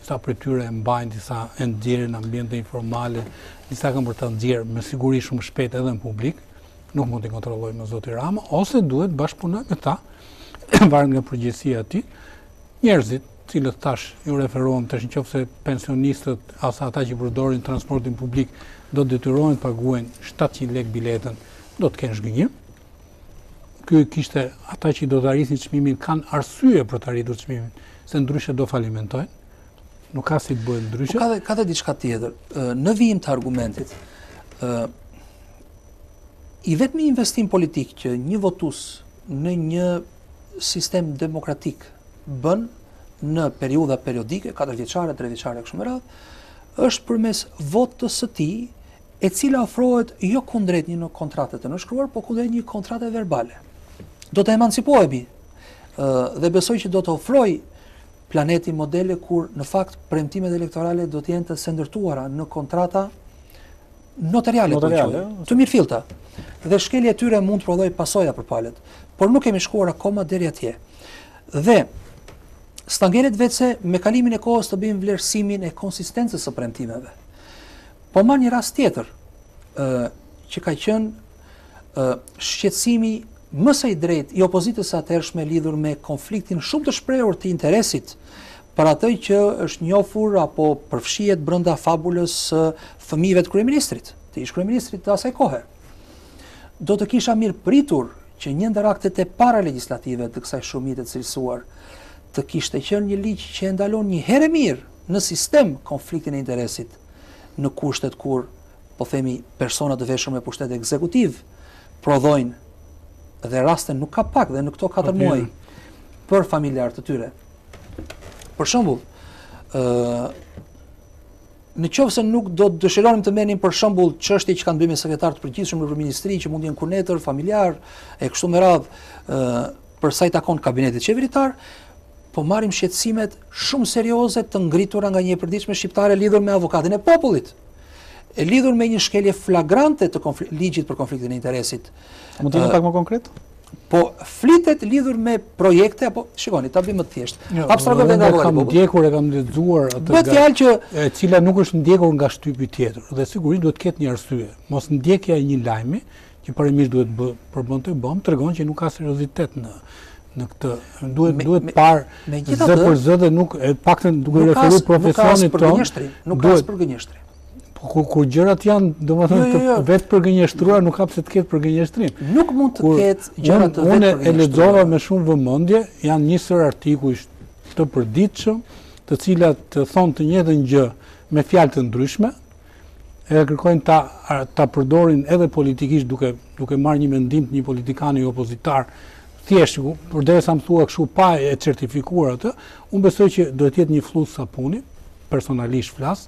Disa prej tyre e mbajnë disa e nxjerrin në ambiente informale, disa kam për ta nxjerrë me siguri shumë shpejt edhe në publik, nuk mund t'i kontrollojë më zoti Rama, ose duhet bashkëpunojë me ta, varet nga përgjegjësia e tij, njerëzit, të cilët tash ju referuam tash në qoftë se pensionistët, asa ata që përdorin transportin publik, do të detyrohen të paguajnë 700 lek biletën, do të kenë zhgënjim, Kjo kishte ata që do ta rrisin çmimin kanë arsye për ta rritur çmimin, se ndryshe do falimentojnë. Nuk ka si të bëjnë ndryshe. Po ka dhe ka dhe diçka tjetër. Në vijim të argumentit, ë i vetmi investim politik që një votues në një sistem demokratik bën në periudha periodike, 4 vjeçare, 3 vjeçare kështu me radhë, është përmes votës së tij e cila ofrohet jo kundrejt një në kontrate të nënshkruar, po kundrejt një kontrate verbale. Do të emancipohemi dhe besoj që do të ofrojë planeti modele kur në fakt premtimet elektorale do të jenë të sendërtuara në kontrata notariale, po notariale po të mirëfillta. Dhe shkelja e tyre mund të prodhojë pasoja për palët, por nuk kemi shkuar akoma deri atje. Dhe s'të ngelet vetëm se me kalimin e kohës të bëjmë vlerësimin e konsistencës së premtimeve. Po marr një rast tjetër, ë që ka qenë ë shqetësimi më se i drejtë i opozitës së atëhershme lidhur me konfliktin shumë të shprehur të interesit për atë që është njofur apo përfshihet brenda fabulës së fëmijëve të kryeministrit, të ish kryeministrit të asaj kohe. Do të kisha mirëpritur që një ndër aktet e para legjislative të kësaj shumice të cilësuar të kishte qenë një ligj që e ndalon një herë e mirë në sistem konfliktin e interesit në kushtet kur po themi persona të veshur me pushtet ekzekutiv prodhojnë dhe raste nuk ka pak dhe në këto 4 muaj për familjarë të tyre. Për shembull, ë në qoftë se nuk do të dëshironim të merrnim për shembull çështje që kanë të bëjnë me sekretarë të përgjithshëm në ministri që mund të jenë kunetër, familjarë e kështu me radhë, ë Për sa i takon kabinetit qeveritar, po marrim shqetësimet shumë serioze të ngritura nga një e përditshme shqiptare lidhur me avokatin e popullit lidhur me një shkelje flagrante të ligjit për konfliktin e interesit. Mund të jemi pak më konkret? Po flitet lidhur me projekte apo shikoni, ta bëjmë më të thjeshtë. Jo, Abstraho dhe nga vëllai. Kam ndjekur e kam lexuar atë. Bëhet fjalë që e cila nuk është ndjekur nga shtypi tjetër dhe sigurisht duhet të ketë një arsye. Mosndjekja e një lajmi që parimisht duhet të përbënte bëmë, tregon që nuk ka seriozitet në në këtë, duhet, me, duhet parë me, me zë për zë dhe nuk, të paktën duke iu referu profesionit tonë. Nuk ka përgënjeshtrim, nuk ka përgënjeshtrim. Po kur, kur gjërat janë, domethënë, jo, jo, jo. vetëpërgënjeshtruar, nuk ka pse të ketë përgënjeshtrim. Nuk mund të ketë gjërat të vetëpërgënjeshtruar. Unë e lexova me shumë vëmendje, janë një sërë artikujsh të përditshëm, të cilat thonë të njëjtën gjë me fjalë të ndryshme, edhe kërkojnë ta ta përdorin edhe politikisht duke duke marrë një mendim të një politikani opozitar thjesht ku përderisa më thua kështu pa e certifikuar ata, unë besoj që duhet të jetë një flluskë sapuni, personalisht flas,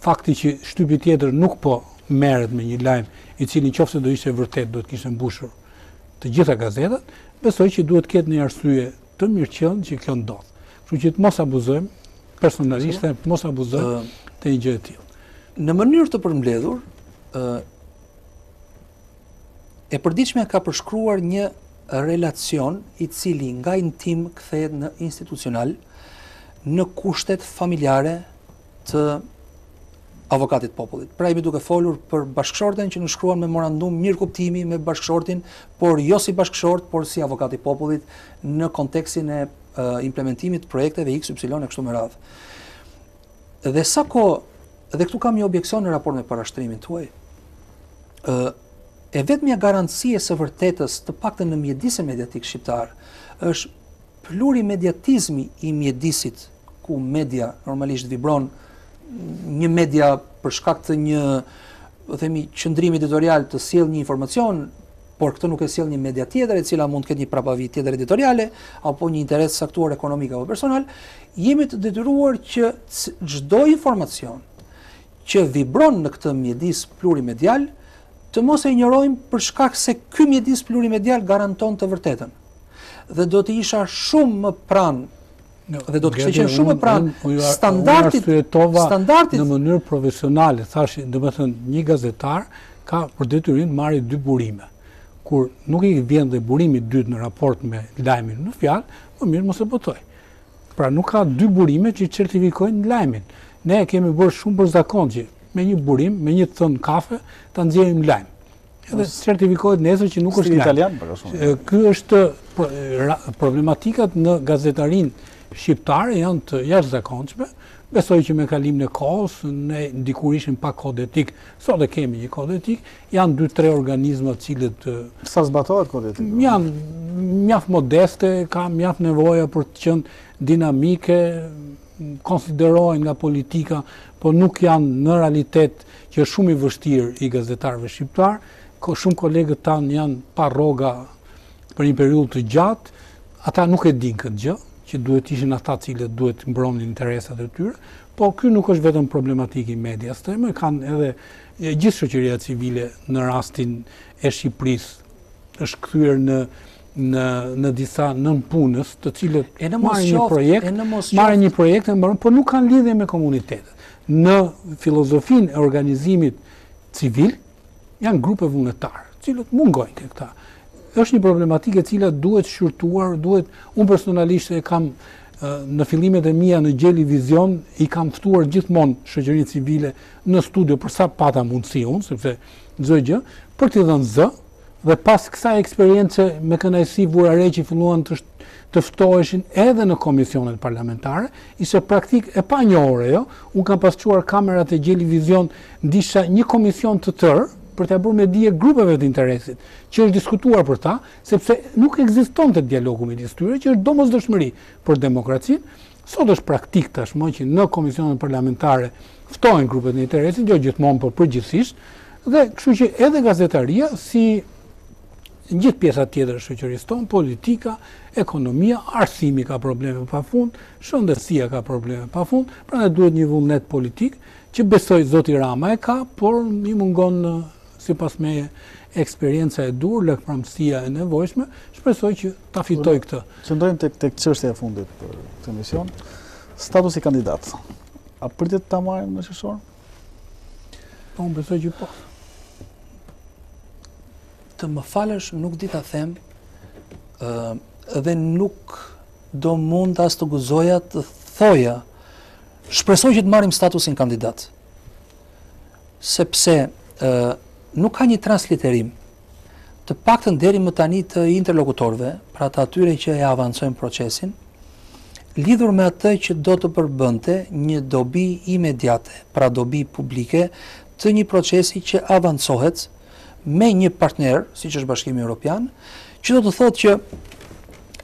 fakti që shtypi tjetër nuk po merret me një lajm i cili nëse do ishte vërtetë duhet të kishte mbushur të gjitha gazetat, besoj që duhet të ketë një arsye të mirëqenë që kjo ndodh. Kështu që të mos abuzojmë personalisht, të mos abuzojmë te një gjë e tillë. Në mënyrë të përmbledhur, ë e përditshme ka përshkruar një relacion i cili nga intim kthehet në institucional në kushtet familjare të avokatit të popullit. Pra jemi duke folur për bashkëshorten që nënshkruan memorandum mirëkuptimi me bashkëshortin, por jo si bashkëshort, por si avokat i popullit në kontekstin e implementimit të projekteve XY e kështu me radhë. Dhe sa ko, dhe këtu kam një objekcion në raport me parashtrimin tuaj, e vetmja garanci e së vërtetës të paktën në mjedisin mediatik shqiptar, është plurimediatizmi i mjedisit ku media normalisht vibron një media për shkak të një do themi qëndrimi editorial të sjell një informacion por këtë nuk e sjell një media tjetër e cila mund të ketë një prapavijë tjetër editoriale apo një interes të caktuar ekonomik apo personal jemi të detyruar që çdo informacion që vibron në këtë mjedis plurimedial të mos e injorojmë për shkak se ky mjedis plurimedial garanton të vërtetën dhe do të isha shumë më pranë jo, dhe do të kishte qenë shumë më pranë standardit standardit në mënyrë profesionale thashë domethënë një gazetar ka për detyrë të marrë dy burime kur nuk i vjen dhe burimi i dytë në raport me lajmin në fjalë më mirë mos e boto pra nuk ka dy burime që certifikojnë lajmin ne kemi bërë shumë për zakon që me një burim me një thënë kafe ta nxjerrim lajm Edhe certifikohet nesër që nuk është lajm. italian për ashtu. Ky është po, problematikat në gazetarinë shqiptare janë të jashtëzakonshme. Besoj që me kalimin e kohës ne dikur ishim pa kod etik, sot e kemi një kod etik, janë dy tre organizma të cilët sa zbatohet kodi etik. Janë mjaft modeste, ka mjaft nevoja për të qenë dinamikë, konsiderohen nga politika, po nuk janë në realitet që është shumë i vështirë i gazetarëve shqiptarë, ka shumë kolegët tanë janë pa rroga për një periudhë të gjatë, ata nuk e dinë këtë gjë, që duhet të ishin ata të cilët duhet të mbronin interesat e tyre, po ky nuk është vetëm problematikë e medias, domethënë edhe gjithë shoqëria civile në rastin e Shqipërisë është kthyer në në në disa nëpunës, të cilët marrin një projekt, marrin një projekt e mbaron, por nuk kanë lidhje me komunitetet. në filozofinë e organizimit civil janë grupe vullnetare, të cilat mungojnë tek këta. Është një problematikë e cila duhet shqyrtuar, duhet unë personalisht e kam në fillimet e mia në Gjeli Vizion i kam ftuar gjithmonë shoqërinë civile në studio për sa pata mundësi unë, sepse çdo gjë për t'i dhënë zë, Dhe pas kësaj eksperience me kënaqësi vura re që filluan të të ftoheshin edhe në komisionet parlamentare, ishte praktikë e panjohur ajo. Unë kam pas çuar kamerat e Gjeli Vizion ndiqja një komision të tërë për ta bërë me dije grupeve të interesit, që është diskutuar për ta, sepse nuk ekzistonte dialogu midis tyre, që është domosdoshmëri për demokracinë. Sot është praktikë tashmë që në komisionet parlamentare ftohen grupet e interesit, jo gjithmonë, por përgjithësisht, dhe kështu që edhe gazetaria si gjithë pjesa tjetër e shoqërisë tonë, politika, ekonomia, arsimi ka probleme pafund, shëndetësia ka probleme pafund, prandaj duhet një vullnet politik, që besoj Zoti Rama e ka, por i mungon Sipas meje, eksperienca e duhur, largpamësia e nevojshme, shpresoj që ta fitojë këtë. Qëndrojmë tek tek çështja e fundit për këtë emision. Statusi kandidat. A pritet ta marrim në qershor? Po, unë besoj që po. Të më falësh, nuk di ta them, edhe nuk do mund as të guxoja të thoja. Shpresoj që të marrim statusin kandidat. sepse ë nuk ka një transliterim të paktën deri më tani të interlokutorëve, pra të atyre që e avancojnë procesin, lidhur me atë që do të përbënte një dobi imediate, pra dobi publike të një procesi që avancohet me një partner, siç është bashkimi Europian, që do të thotë që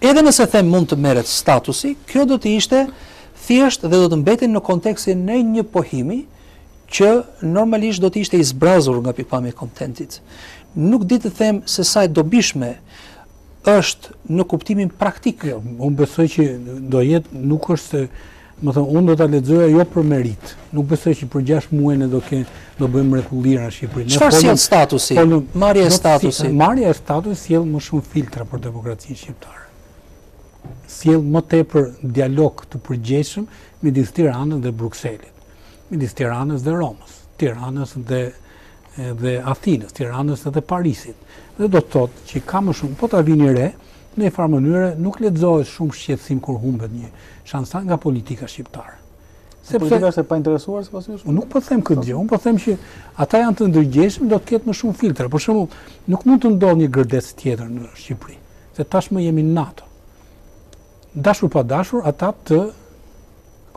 edhe nëse them mund të merret statusi, kjo do të ishte thjesht dhe do të mbetej në kontekstin e një pohimi, që normalisht do të ishte i zbrazur nga pikëpamja e kontentit. Nuk di të them se sa e dobishme është në kuptimin praktik. Jo, unë besoj që do jetë nuk është se, domethënë, unë do ta lexoja jo për meritë. Nuk besoj që për 6 muaj ne do, ke, do bëjmë mrekullira në Shqipëri. Çfarë sjell statusi? Po marrja e statusit? Marrja e statusit sjell më shumë filtra për demokracinë shqiptare. Sjell më tepër dialog të përgjegjshëm midis Tiranës dhe Brukselit. midis Tiranës dhe Romës, Tiranës dhe dhe Athinës, Tiranës dhe Parisit. Dhe do të thotë që ka më shumë, po ta vini re, në një farë mënyre nuk lexohet shumë shqetësim kur humbet një shans nga politika shqiptare. Se politika është e painteresuar sipas jush? Unë nuk po them këtë gjë, unë po them që ata janë të ndërgjegjshëm që do të ketë më shumë filtra. Për shembull, nuk mund të ndodhë një Gërdec tjetër në Shqipëri, se tashmë jemi në NATO. Dashur padashur ata të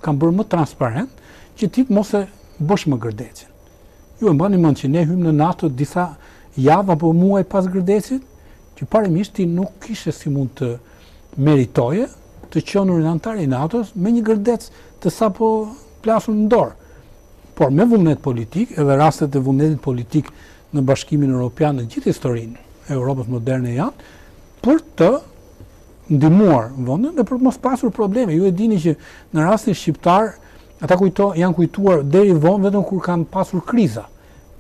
kanë bërë më transparent që ti të mos e bësh më Gërdecin. Ju e mbani mend që ne hymë në NATO disa javë apo muaj pas Gërdecit, që parimisht ti nuk kishe si mund të meritoje të qenurin anëtar i NATO-s me një Gërdec të sapoplasur në dorë. Por me vullnet politik, edhe rastet e vullnetit politik në Bashkimin Europian në gjithë historinë e Europës moderne janë, për të ndihmuar vendin dhe për të mos pasur probleme. Ju e dini që në rastin shqiptar ata kujto janë kujtuar deri vonë vetëm kur kanë pasur kriza.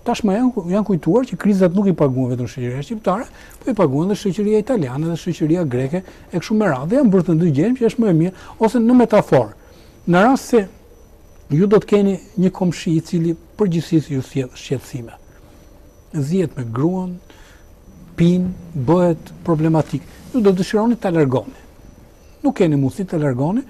Tashmë janë janë kujtuar që krizat nuk i paguan vetëm shoqëria shqiptare, po i paguan edhe shoqëria italiane dhe shoqëria greke e kështu me radhë. Janë bërë të ndërgjegjshëm që është më e mirë ose në metaforë. Në rast se ju do të keni një komshi i cili përgjithësisht ju sjell shqetësime. Zihet me gruan, Pin bëhet problematik. Ju do dëshironi ta largoni. Nuk keni mundësi ta largoni,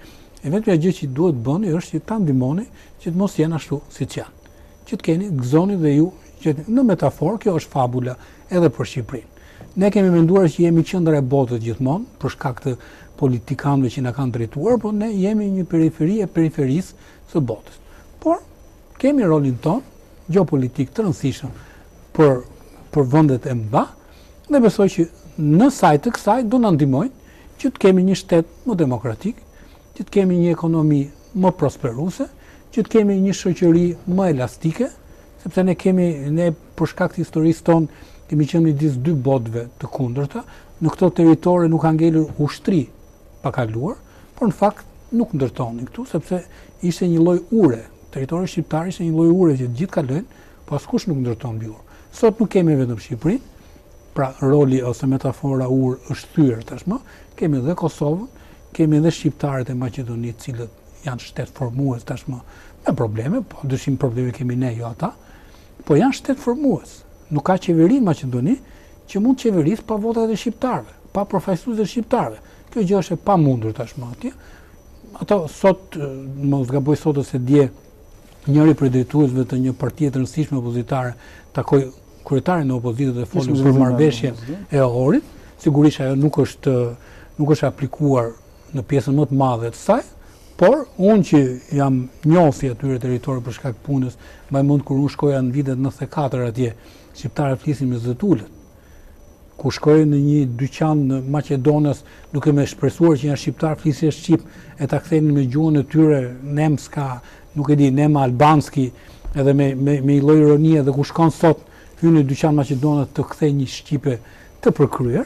e vetmja gjë që duhet të bëni është që ta ndihmoni që të mos jenë ashtu siç janë. Që të keni gëzoni dhe ju që në metaforë kjo është fabula edhe për Shqipërinë. Ne kemi menduar që jemi qendra e botës gjithmonë për shkak të politikanëve që na kanë drejtuar, por ne jemi një periferi e periferisë së botës. Por kemi rolin tonë gjeopolitik të rëndësishëm për për vendet e mëdha dhe besoj që në sajë të kësaj do na ndihmojnë që të kemi një shtet më demokratik, që të kemi një ekonomi më prosperuese, që të kemi një shoqëri më elastike, sepse ne kemi ne për shkak të historisë tonë kemi qenë midis dy botëve të kundërta, në këto territore nuk ka ngelur ushtri pa kaluar, por në fakt nuk ndërtonin këtu sepse ishte një lloj ure. Territori shqiptar ishte një lloj ure që të gjithë kalojnë, Po askush nuk ndërton mbi urë. Sot nuk kemi vetëm Shqipërinë, pra roli ose metafora urë është thyer tashmë, kemi edhe Kosovën, kemi edhe shqiptarët e Maqedonisë, të cilët janë shtetformues tashmë me probleme, pa dyshim probleme kemi ne, jo ata, po janë shtetformues. Nuk ka qeveri në Maqedoni që mund të qeverisë pa votat e shqiptarëve, pa përfaqësues të shqiptarëve. Kjo gjë është e pamundur tashmë atje. Ata sot, në s'gaboj sot ose dje, Njëri prej drejtuesve të një partie të rëndësishme opozitare takoi kryetarin e opozitës dhe folën për marrëveshjen e Ohrit. Sigurisht ajo nuk është nuk është aplikuar në pjesën më të madhe të saj, por unë që jam njohës i atyre territoreve për shkak punës, mbaj mend kur unë shkoja në vitet 94 atje, shqiptarët flisnin me zë të ulët. Kur shkoje në një dyqan maqedonas duke me shpresuar që janë shqiptarë flisje shqip e ta kthenin me gjuhën e tyre nemska nuk e di nema albanski edhe me me një lloj ironie dhe kur shkon sot hyn në dyqan maqedonas të kthen një shqipe të përkryer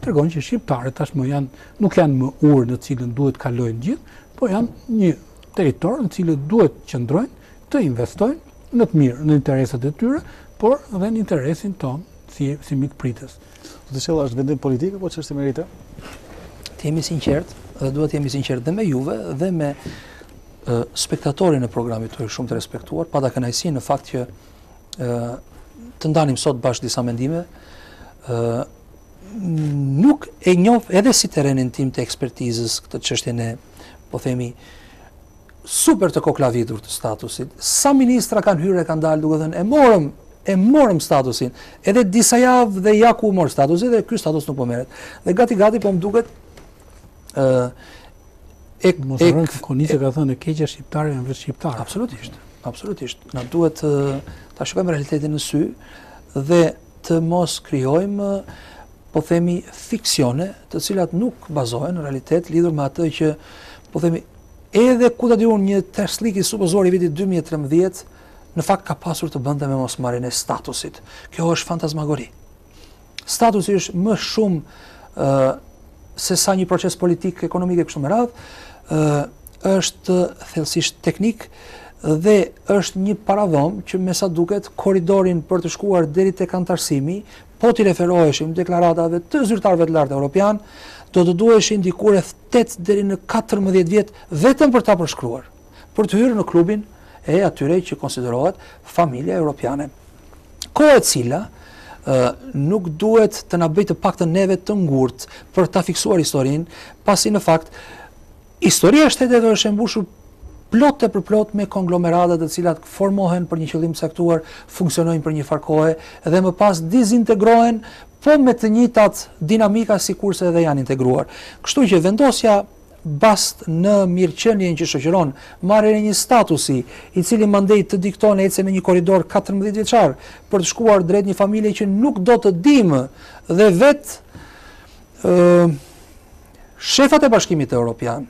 tregon që shqiptarët tashmë janë nuk janë më urë në cilën duhet kalojnë gjithë po janë një territor në cilin duhet qëndrojnë të investojnë në të mirë, në interesat e tyre, por dhe në interesin tonë, si, si mikpritës. Do të thotë është vendim politik, apo çështje merite? Të jemi sinqertë, dhe duhet të jemi sinqertë dhe me juve, dhe me spektatorin e programit tuaj shumë të respektuar, pata kënaqësi në fakt që të ndanim sot bashkë disa mendime, nuk e njof edhe si terenin tim të ekspertizës këtë çështjen e, po themi, super të koklavitur të statusit. Sa ministra kanë hyrë e kanë dalë duke thënë e morëm, e morëm statusin. Edhe disa javë dhe ja ku morëm statusin dhe ky status nuk po merret. Dhe gati gati po më duket ë e e Konica ka thënë e keqja e shqiptarëve janë vetë shqiptarë. Absolutisht. Absolutisht. Na duhet të ta shikojmë realitetin në sy dhe të mos krijojmë po themi fiksione, të cilat nuk bazohen në realitet lidhur me atë që po themi Edhe ku ta di unë një terslik i supozuar i vitit dy mijë e trembëdhjetë në fakt ka pasur të bënte me mosmarrjen e statusit. Kjo është fantazmagori. Statusi është më shumë ë uh, se sa një proces politik, ekonomik e kështu me radhë, ë uh, është thellësisht teknik dhe është një paradhomë që me sa duket korridorin për të shkuar deri tek anëtarësimi po t'i referoheshim deklaratave të zyrtarëve të lartë europianë, do të duheshin diku rreth 8 deri në 14 vjet vetëm për ta përshkruar, për të hyrë në klubin e atyre që konsiderohet familja europiane. Kohë e cila nuk duhet të na bëjë të paktën neve të ngutur për ta fiksuar historinë, pasi në fakt Historia e shteteve është e mbushur plot e përplot me konglomerata të cilat formohen për një qëllim të caktuar, funksionojnë për një farë kohe dhe më pas dizintegrohen po me të njëjtat dinamika sikurse edhe janë integruar. Kështu që vendosja bast në mirëqenien që shoqëron marrjen e një statusi i cili mandej të dikton ecjen në një korridor 14 vjeçar për të shkuar drejt një familje që nuk do të dimë dhe vetë Shefat e Bashkimit Europian,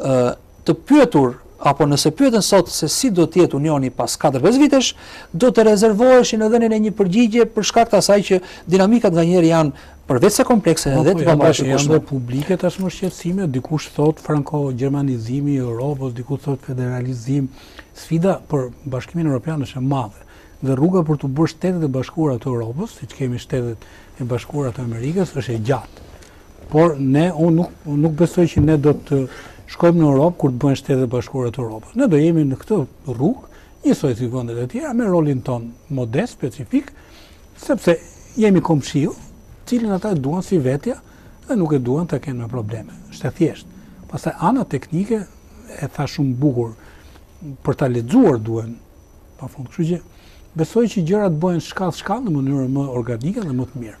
të pyetur apo nëse pyeten sot se si do të jetë Unioni pas katër-pesë vitesh, do të rezervoheshin në dhënien e një përgjigje për shkak të asaj që dinamikat nganjëherë janë përveç se komplekse edhe po, po, të pamëshme. Janë dhe publike tashmë shqetësime, dikush thotë franko-gjermanizimi i Europës, dikush thotë federalizim. Sfida për Bashkimin Europian është e madhe dhe rruga për t'u bërë Shtetet e Bashkuara të Europës, siç kemi Shtetet e Bashkuara të Amerikës, është e gjatë. Por ne, unë nuk, unë nuk besoj që ne do të shkojmë në Europë kur të bëhen Shtetet e Bashkuara të Europës. Ne do jemi në këtë rrugë, njësoj si vendet e tjera, me rolin tonë modest, specifik, sepse jemi komshiu, të cilin ata e duan si vetja dhe nuk e duan të kenë me probleme. Është e thjeshtë. Pastaj, ana teknike e tha shumë bukur, për ta lexuar duhen pafund, kështu që besoj që gjërat bëhen shkallë shkallë në mënyrë më organike dhe më të mirë.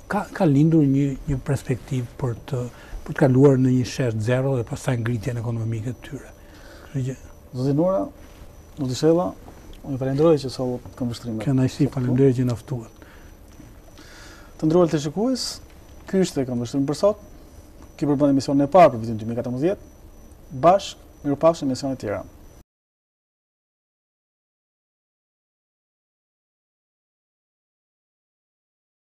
Ka, ka lindur një, një perspektivë për të, për të kaluar në një shesh zero dhe pastaj ngritjen ekonomike të tyre. Kështë gjë. Zoti Nora, zoti Shela, ju falenderoj që ishit te Këndvështrime. Kënaqësi, faleminderit që na ftuat. Të nderuar teleshikues, ky ishte Këndvështrime për sot, ky përbën emisionin e parë për vitin 2014, bashkë, mirupafshim emisionet e tjera.